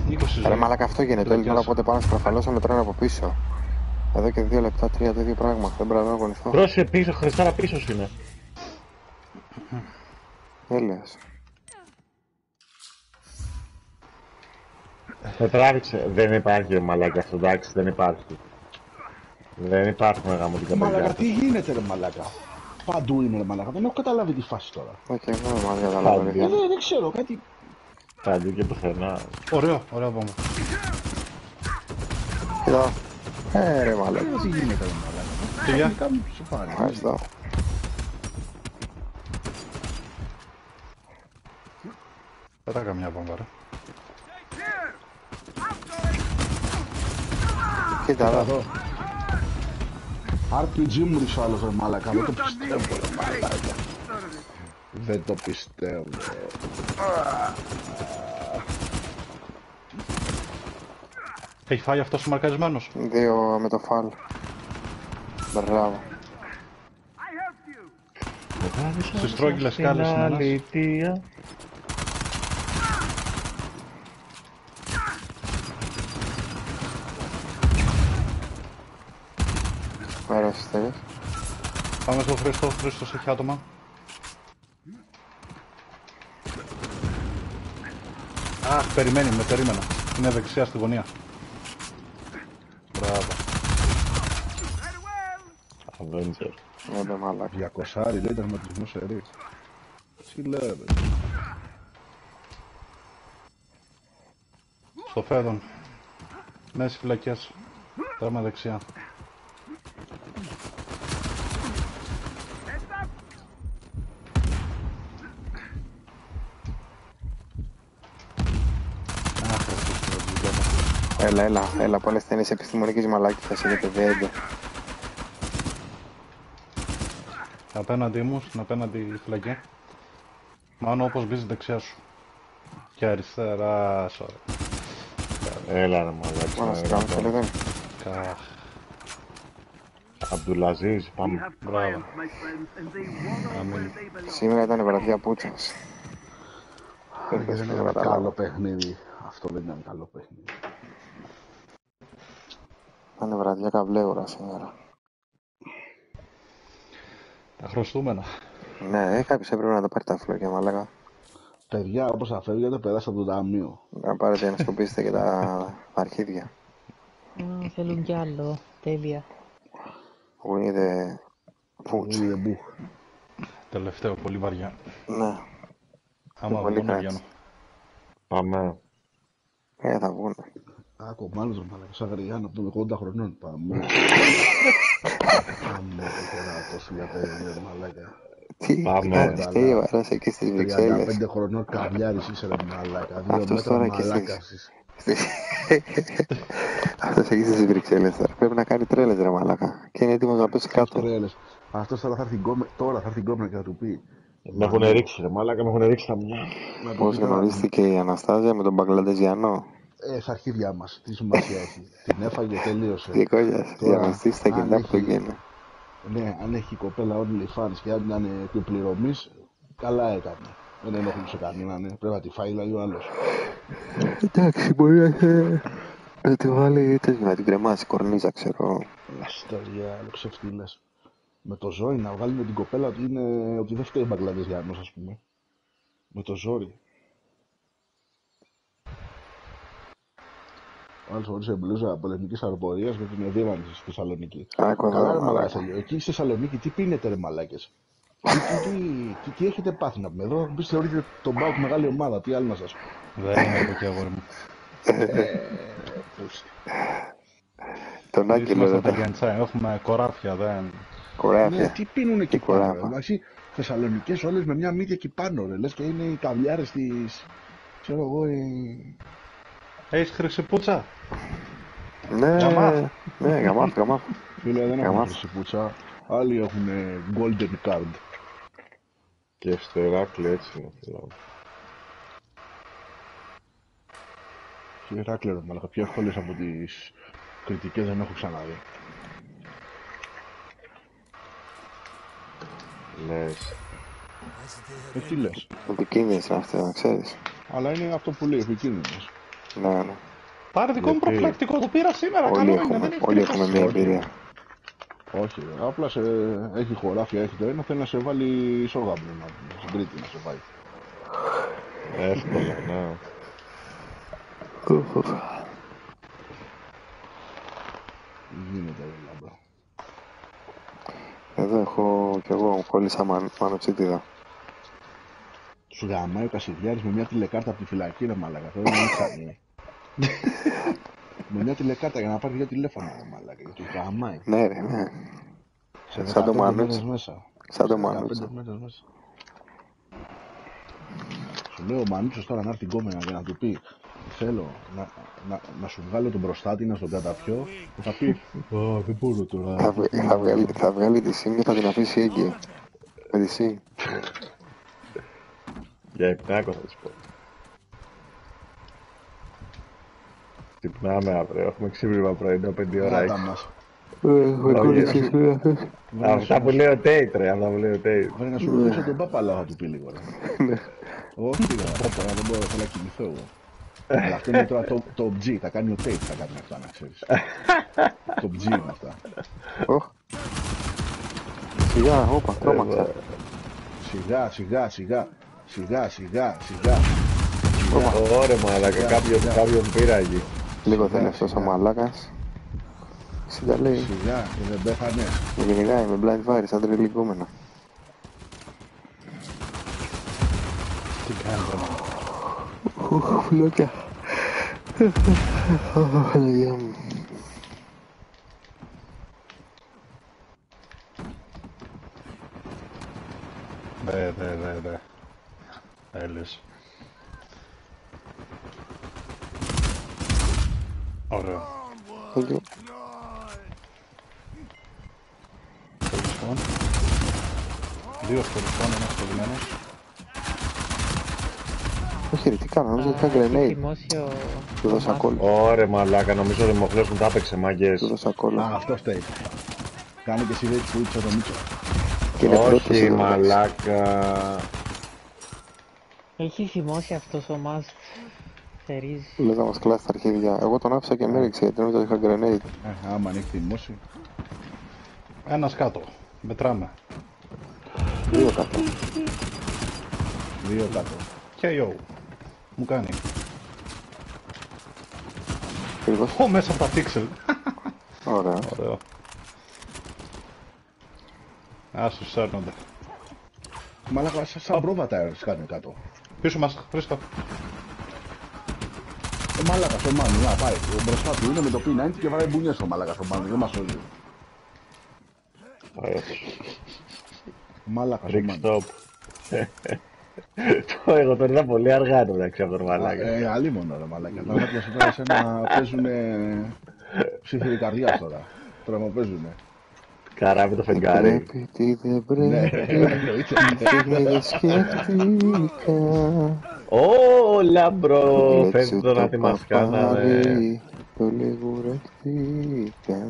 20 Ρε ζωή. μαλάκα αυτό γίνεται, όλη την ώρα πότε πάνε στραφαλώσω με τρένα από πίσω. Εδώ και δύο λεπτά, τρία το ίδιο πράγμα. Δεν πρέπει να αγωνιστώ. Πρόσεχε πίσω, Χριστάρα πίσω σου είναι. Έλεος. Με τράβηξε. Δεν υπάρχει μαλάκας αυτό, εντάξει, δεν υπάρχει. Δεν υπάρχουν γαμωτικά Μαλάκα παιδιά. τι γίνεται ρε μαλάκα; Παντού είναι ρε μαλάκα. Δεν έχω καταλάβει τη φάση τώρα. Όχι, εγώ δεν μ' καταλάβω. Πάλι. Ε, δεν, δεν ξέρω κάτι. Παντού και πουθενά. Ωραίο, ωραίο βόμβα. Κοίτα. Ε, ρε μαλάκα. Τι γίνεται ρε μαλάκα. Φιλιά. Κάμουν σου πάρει. Ευχαριστώ. Πέτα καμιά βόμβα, ρε. Κοίτα εδώ. Εδώ. RPG μου ρίξω άλλος ρε μαλάκα. Δεν το πιστεύω ρε μαλάκα. Δεν το πιστεύω. Έχει φάει αυτός ο μαρκαρισμένος. Δύο με το φάλ. Μπράβο. Στις στρόγγυλες σκάλες είναι ένας. Αλήθεια. Ωραίος Στέλιος. Πάμε στο Χρήστο. Χρήστος έχει άτομα. Αχ, περιμένει, με περίμενα. Είναι δεξιά στη γωνία. Μπράβο. Avenger. Ναι, μαλάκα. 200 λέει τερματισμός σε ρί. Τι λέω, ρε. Στο φέδον. Μέση φυλακές. Τέρμα δεξιά. Αχ, ρε, Χριστέ, δουλεύω. Έλα, έλα, έλα. Πολλές ταινίες επιστημονικής μαλάκης για το βίντεο. Απέναντι μου, στην απέναντι φυλακή. Μάλλον όπως μπεις δεξιά σου. Και αριστερά, sorry. Έλα ρε μαλάκα. Μόνο σου κάνω φίλε δεν. Καχ, Αμπτουλαζίζ, πάμε. μπράβο. Αμήν. Σήμερα ήταν βραδιά πούτσας. Δεν Δεν θες να ήταν καταλάβω. καλό παιχνίδι. Αυτό δεν ήταν καλό παιχνίδι. Ήταν βραδιά καβλέουρα σήμερα. Τα χρωστούμενα. Ναι, ε, κάποιος έπρεπε να το πάρει τα φλόγια μαλάκα. Παιδιά, όπως θα φεύγετε, περάστε από το ταμείο. Να πάρετε να σκοπίσετε και τα τα αρχίδια. Α, θέλουν κι άλλο. Τέλεια. Που είναι πούτς. Ήλιε μπου. Τελευταίο, πολύ βαριά. Ναι, Άμα Πολύ βγω να κάτσε. βγαίνω. Πάμε. ε, θα βγουν. Άκου, μάλλον τον μαλάκα. Σαν γρηγάνο από των 80 χρονών. Πάμε. Πάμε, τώρα τόσο για παιδί, μαλάκα. Τι, Πάμε. κάνεις και η ώρα εκεί στις Βρυξέλλες; 35 χρονών καβλιάρης είσαι ρε μαλάκα. Δύο Αυτός μέτρα τώρα και εσείς. μαλάκας είσαι. Αυτός εκεί στις Βρυξέλλες τώρα. Πρέπει να κάνει τρέλες ρε μαλάκα. Και είναι έτοιμος να πέσει κάτω. Τρέλες. Αυτός τώρα θα έρθει γκόμε- τώρα θα έρθει γκόμενα και θα του πει. Με έχουν ρίξει ρε μαλάκα, με έχουν ρίξει τα μια. Να του Πώς πει τώρα, γνωρίστηκε η Αναστάζια με τον Μπαγκλαντεζιανό. Ε, στα αρχίδια μας. Τι σημασία έχει. Την έφαγε, τελείωσε. Τι κόλλιας, Τώρα, για να στήσει τα αν κινητά που έχει- γίνει. Ναι, αν έχει η κοπέλα OnlyFans και αν είναι επιπληρωμής, καλά έκανε. Δεν ενοχλούσε κανέναν, ναι. Πρέπει να τη φάει δηλαδή ο άλλος. Εντάξει, μπορεί να θε- να τη βάλει τέτοιο, να την κρεμάσει κορνίζα, ξέρω. Αστέρια, ξεφτύλες. Με το ζόρι να βγάλει με την κοπέλα ότι, είναι, ότι δεν φταίει ο Μπαγκλαντεζιάνος, ας πούμε. Με το ζόρι. Ο άλλος φορούσε μπλούζα πολεμικής αεροπορίας με την εδίβανση στη Θεσσαλονίκη. Άκου Καλά εδώ, ρε μαλάκα. μαλάκα. Εκεί στη Θεσσαλονίκη τι πίνετε ρε μαλάκες; Τι, τι, τι, τι, τι έχετε πάθει να πούμε εδώ; Μπείς θεωρείτε τον Μπάουκ μεγάλη ομάδα. Τι άλλο να σας πω; Δεν είναι από εκεί, αγόρι μου. Πούστη. Τον Άγγελο Είμαστε εδώ τα τα Γιάννητσά, έχουμε κοράφια, δεν... Ναι, κοράφια. τι πίνουν εκεί Τι πάνω. κοράφα. Ρε. Εντάξει, Θεσσαλονικές όλες με μια μύτη εκεί πάνω. Ρε. Λες και είναι οι καβλιάρες της... Ξέρω εγώ, οι... Έχεις χρυσή πούτσα. Ναι, Γαμάθ. ναι, γαμάθ, γαμάθ. Φίλε, δεν έχουν Καμά. χρυσή πουτσα. Άλλοι έχουν golden card. Και στο Ηράκλειο έτσι είναι θέλω. Και Ηράκλειο, ρε μαλάκα. Πιο εύκολες από τις κριτικές δεν έχω ξαναδεί. Λες. Ε, τι λες; Επικίνδυνες είναι αυτές, να ξέρεις. Αλλά είναι αυτό που λέει, επικίνδυνες. Ναι, ναι. Πάρε δικό μου Γιατί; προφυλακτικό, το πήρα σήμερα, Όλοι καλό είναι, έχουμε, δεν έχει όλοι τρίχα. έχουμε μια εμπειρία. Όχι, ρε. απλά σε... έχει χωράφια, έχει το ένα, θέλει να σε βάλει ισόγαμνο, να στην τρίτη να σε βάλει. Εύκολα, ναι. Γίνεται, ρε λάμπρα. Εδώ έχω κι εγώ κόλλησα μαν, μανοτσίτιδα. Σου γαμάει ο Κασιδιάρης με μια τηλεκάρτα από τη φυλακή, ρε μαλάκα. Αυτό δεν είναι ξανή. Με μια τηλεκάρτα για να πάρει δύο τηλέφωνα, ρε μαλάκα. Γιατί του γαμάει. Ναι, ρε, ναι. Σε Σαν το 15 Μανούτσι. μέρες μέσα. Σαν το Σε 15 Μανούτσι. μέρες μέσα. Σου λέει ο Μανούτσος τώρα να έρθει γκόμενα και να του πει Θέλω να, να, να σου βγάλω τον προστάτη, να στον καταπιώ και θα πει Α, δεν μπορώ τώρα. Θα, βγ- θα, βγάλει, θα βγάλει τη ΣΥΜ και θα την αφήσει έγκυο. Με τη ΣΥΜ. Για υπνάκο θα της πω. Ξυπνάμε αύριο, έχουμε ξύπνημα πρωινό 5 ώρα Γάτα 6. μας. Με κόλλησες, φίλε. Αυτά που λέει ο Τέιτ ρε, αυτά που λέει ο Τέιτ. Πρέπει να σου ρωτήσω τον Πάπα, αλλά θα του πει λίγο. ρε. Όχι, ρε, Πάπα, δεν μπορώ, θέλω να κοιμηθώ εγώ. Αλλά αυτό είναι τώρα το, το G, θα κάνει ο Tate, θα κάνει αυτά, να ξέρεις. το G είναι αυτά. Ωχ. Σιγά, όπα, τρόμαξα. Σιγά, σιγά, σιγά, σιγά, σιγά, σιγά. Ωραία μαλάκα, κάποιον, κάποιον πήρα εκεί. Λίγο θέλει αυτός ο μαλάκας. Σιγά λέει, Σιγά, και δεν πέθανε. με κυνηγάει με blind fire σαν τρελικόμενο. Τι κάνετε, ρε. Οχ, φλόκια. Αχ, Παναγία μου. Δε, δε, δε, δε. Έλες. Ωραίο. Thank you. Σκοριστών. Δύο σκοριστών, ένας σκοτεινμένος. Όχι ρε, τι κάνω, νόμιζα ότι είχα grenade. Δημόσιο... Του δώσα κόλλο. Ωραία μαλάκα, νομίζω ότι Μοχλός μου τα έπαιξε μάγκες. Του δώσα Α, κόλλο. αυτό φταίει. Κάνει και εσύ έτσι που ήρθε το Μίτσο. Και είναι πρώτος Όχι εδώ, εντάξει. μαλάκα. Έχει θυμώσει αυτός ο μας θερίζει. Λες να μας κλάσει τα αρχίδια. Εγώ τον άφησα και με έριξε γιατί νόμιζα ότι είχα grenade. Ε, άμα ανοίξει θυμώσει. Ένας κάτω. Μετράμε. Δύο κάτω. Δύο κάτω. Και yo. Μου κάνει. Ακριβώς. Ω, μέσα από τα pixel. Ωραία. Ωραίο. Άσους σέρνονται. Μαλάκα, σαν- σαν πρόβατα σκάνε κάτω. Πίσω μας, Χρήστο. Ο μάλακας ο Μάνου, να πάει. Ο μπροστά του είναι με το P90 και βάζει μπουνιές ο μάλακας ο Μάνου. Δεν μας σώζει. Ο μάλακας ο Rick Μάνου. stop. Το εγώ τώρα ήταν πολύ αργά το μεταξύ από τον μαλάκα. Ε, αλίμονο ρε μαλάκα. Τα μάτια σου τώρα σένα παίζουνε ψήφιρη καρδιάς τώρα. Τώρα μου παίζουνε. Καρά με το φεγγάρι. Πρέπει, τι δεν Ναι, πρέπει. εννοείται. Και δεν σκέφτηκα. Ω, λάμπρο, Έτσι φαίνεται το να τη μας κάνανε. παπάρι, Το λιγουρευτήκα.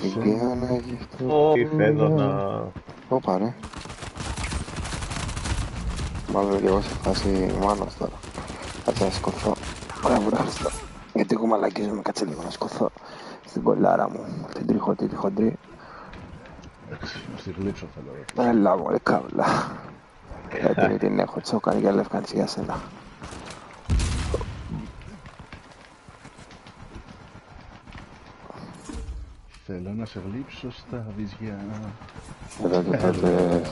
Και αναγευτώ. Όχι, θέλω να... Όπα ρε. Μάλλον και εγώ σε φάση μάνος τώρα. Κάτσε να σηκωθώ. Ωραία, ευχαριστώ. Γιατί εγώ μαλακίζομαι, κάτσε λίγο να σηκωθώ. Στην κολλάρα μου, την τριχωτή, τη χοντρή. Να στη γλύψω θέλω ρε. Έλα μου, ρε καύλα. Γιατί μην την έχω τσόκαρη για λευκαντσί για σένα. Θέλω να σε γλύψω στα βυζιά. Εδώ και τότε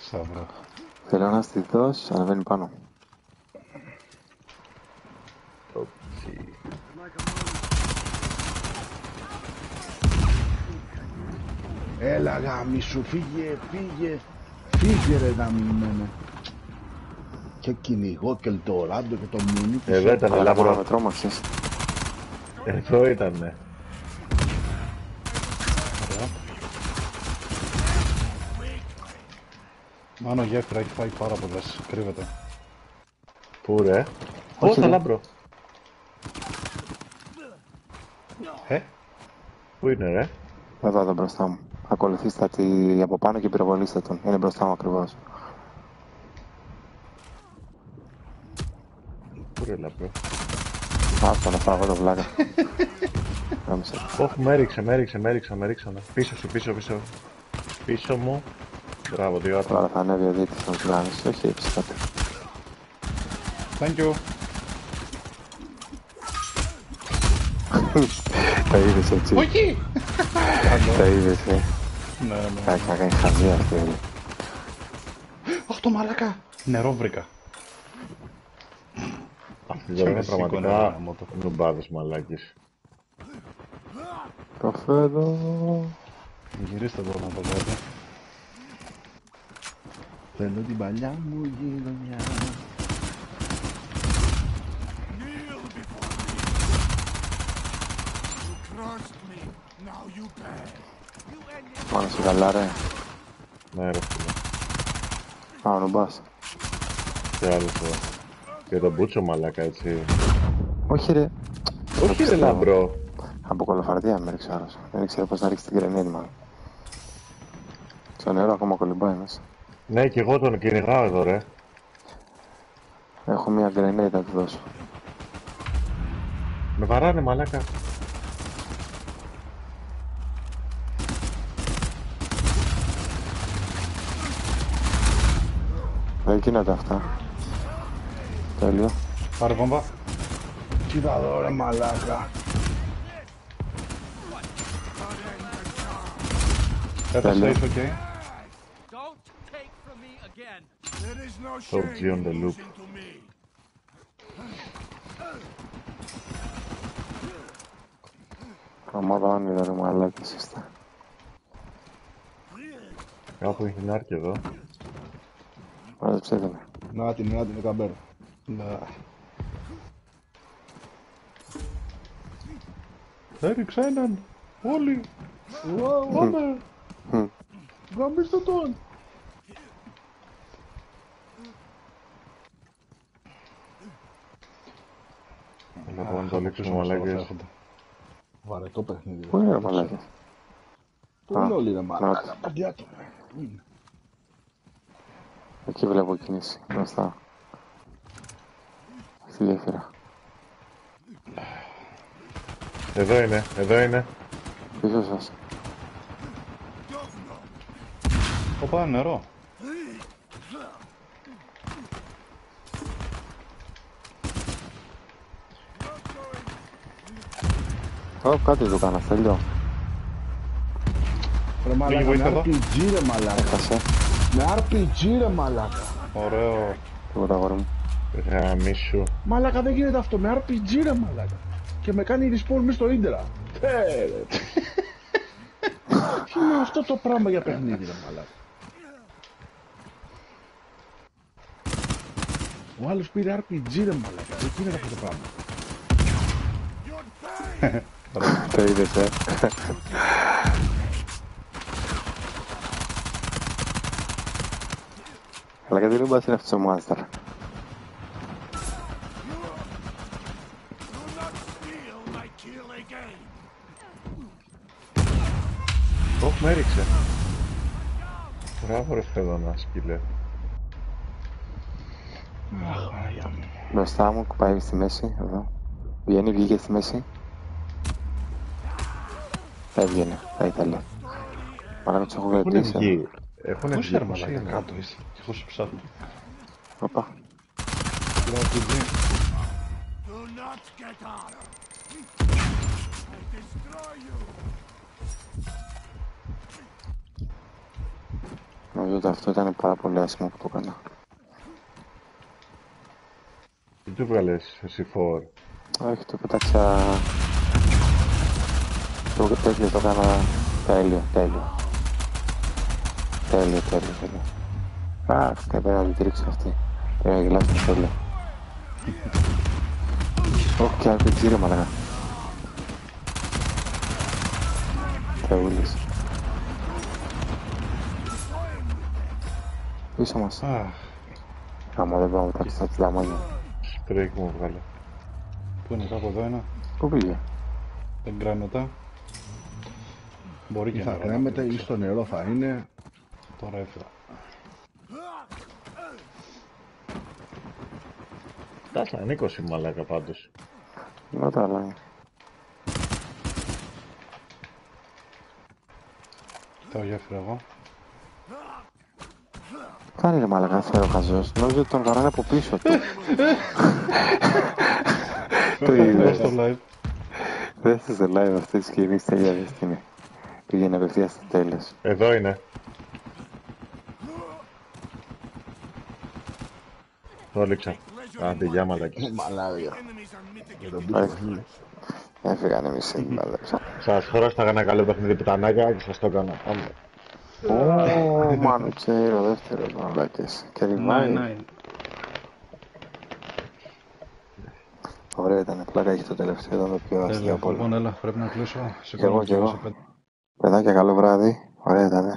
Σταυρό. θέλω να στηθώ, ανεβαίνει πάνω. Έλα γάμι σου, φύγε, φύγε. Φύγε ρε γαμημένε. Και κυνηγό και Ελτοράντο και το μουνί της. Εδώ ήταν Αλλά μόνο λάμπρο. με τρόμαξες. Εδώ ήτανε. Μάνο γέφυρα έχει φάει πάρα πολλές. Κρύβεται. Πού ρε; Όχι, Πώς τα ρε. λάμπρο. Ε, Πού είναι ρε; Εδώ εδώ μπροστά μου. Ακολουθήστε τη από πάνω και πυροβολήστε τον. Είναι μπροστά μου ακριβώς. Πού ρε λάμπρο. Άστο να φάω εγώ το βλάκα. *laughs* Γάμισε. Όχι, με έριξε, με έριξε, με έριξε, με έριξε. Πίσω σου, πίσω, πίσω. Πίσω μου. Μπράβο, δύο άτομα. Τώρα θα ανέβει ο δίτης να τους γάμισε. Όχι, ψηφάτε. thank you. Τα είδες έτσι. Όχι! Τα είδες, ε. Ναι, ναι. Θα θα κάνει χαζή αυτή. ε. Αχ, το μαλακά. Νερό βρήκα. Αυτοί τώρα είναι Σήκωνε, πραγματικά γάμο το. νουμπάδες μαλάκες. Καφέ εδώ. Γυρίστε εδώ να το δείτε. Θέλω την παλιά μου γειτονιά. Now you pay. Μόνο σε καλά ρε. Ναι ρε φίλε. Α, ο Νουμπάς. Τι άλλο τώρα. Και τον Μπούτσο μαλάκα έτσι. Όχι ρε, Όχι ρε πιστεύω. λαμπρό. από κολοφαρτία με έριξε άλλος. Δεν ήξερε πώς να ρίξει την κρενίδι μάλλον. Στο νερό ακόμα κολυμπάει μέσα. Ναι, και εγώ τον κυνηγάω εδώ ρε. Έχω μία γκρενέι να του δώσω. Με βαράνε μαλάκα. Δεν γίνονται αυτά. Τέλειο. Πάρε βόμβα. Κοίτα εδώ ρε μαλάκα. Έπεσε, Τέλειο. είσαι οκ. Don't take from me again. There is no So shame G on the in loop. losing to me. Ομάδα όνειρα ρε μαλάκες είστε. Κάπου έχει να έρθει εδώ. Μάζεψέ με. Να την, να την καμπέρα. Ναι. Έριξε έναν. Όλοι. Πάμε. Γαμίστε τον. Λοιπόν, το λήξουμε μαλάκες. Βαρετό παιχνίδι. Πού είναι ρε μαλάκες; Πού Α, είναι όλοι ρε να μαλάκα. Παντιά του. ρε. Πού είναι; Εκεί βλέπω κίνηση. Μπροστά. Στη γέφυρα. Εδώ είναι, εδώ είναι. Πίσω σας. Οπα, νερό. Ω, κάτι του κάνα. Τέλειο. Ρε μαλάκα, βοήθεια με εδώ. RPG ρε μαλάκα. Έχασε. Με RPG ρε μαλάκα. Ωραίο. Τίποτα αγόρι μου. Γαμίσου. Μαλάκα δεν γίνεται αυτό, με RPG ρε μαλάκα. Και με κάνει respawn μες στο ίντερα. Ε, ρε. Τι είναι αυτό το πράγμα για παιχνίδι ρε μαλάκα. Ο άλλος πήρε RPG ρε μαλάκα. Δεν γίνεται αυτό το πράγμα. Το είδες, ε. *laughs* Αλλά γιατί δεν πας είναι αυτός ο Μάστερ. Do not steal my kill again. Ωχ, με έριξε. Μπράβο ρε Φεδόνα, σκύλε. Μπροστά μου, πάει στη μέση, εδώ. Βγαίνει, βγήκε στη μέση. Έβγαινε, τα ήθελε. Μαλάκα τους έχω Έχουν γλεντήσει. βγει. Έχουν Πώς βγει, είναι πώς μαλάκα είναι. κάτω είσαι. Και έχω σου ψάχνω. Οπα. Λέω RPG. Do not get up. I destroy you. Νομίζω ότι αυτό ήταν πάρα πολύ άσχημο που το έκανα. Τι του βγάλες εσύ φόρ. Όχι, το πέταξα... Το τέτοιο το έκανα τέλειο, τέλειο. Τέλειο, τέλειο, τέλειο. Α, έπρεπε να την τρίξω αυτή. Πρέπει να γελάσω το τέλειο. Όχι, και RPG ρε μαλάκα. Θεούλης. Πίσω μας. Αχ, Άμα δεν πάω τα στα τσιλαμάνια. Σπρέικ μου βγάλε. πού είναι κάπου εδώ ένα. Πού πήγε; Δεν κρέμεται. Μπορεί και Θα να κρέμεται ή στο νερό θα είναι. Τώρα έφυγα. Τα σαν 20 μαλάκα πάντως. Να τα άλλα. Το γέφυρα εγώ. Κάνει ρε μαλακά φέρω χαζός. Νόμιζα ότι τον βαράνε από πίσω του. *laughs* Το Δες είδες. στο live. Δες το στο live αυτή τη σκηνή τέλεια δες τι είναι. Πήγαινε απευθείας στο τέλος. Εδώ είναι. Το έλειξα. Άντε, γεια μαλάκι. Μαλάκα. Enemies are mitigated. Πάει. Έφυγαν εμείς οι μαλακά. Σας χώρασα ένα καλό παιχνίδι πουτανάκια και σας το έκανα. Πάμε. Ω, μάνο τσέιρο, δεύτερο μαλακές. Και Nine, ριβάει. nine. Ωραία ήταν, πλάκα έχει το τελευταίο, ήταν το πιο αστείο Τέλεια. από όλα. Λοιπόν, έλα, πρέπει να κλείσω. Σε Κι εγώ, κάνω κι εγώ. σε πέντε. Παιδάκια, καλό βράδυ. Ωραία ήταν.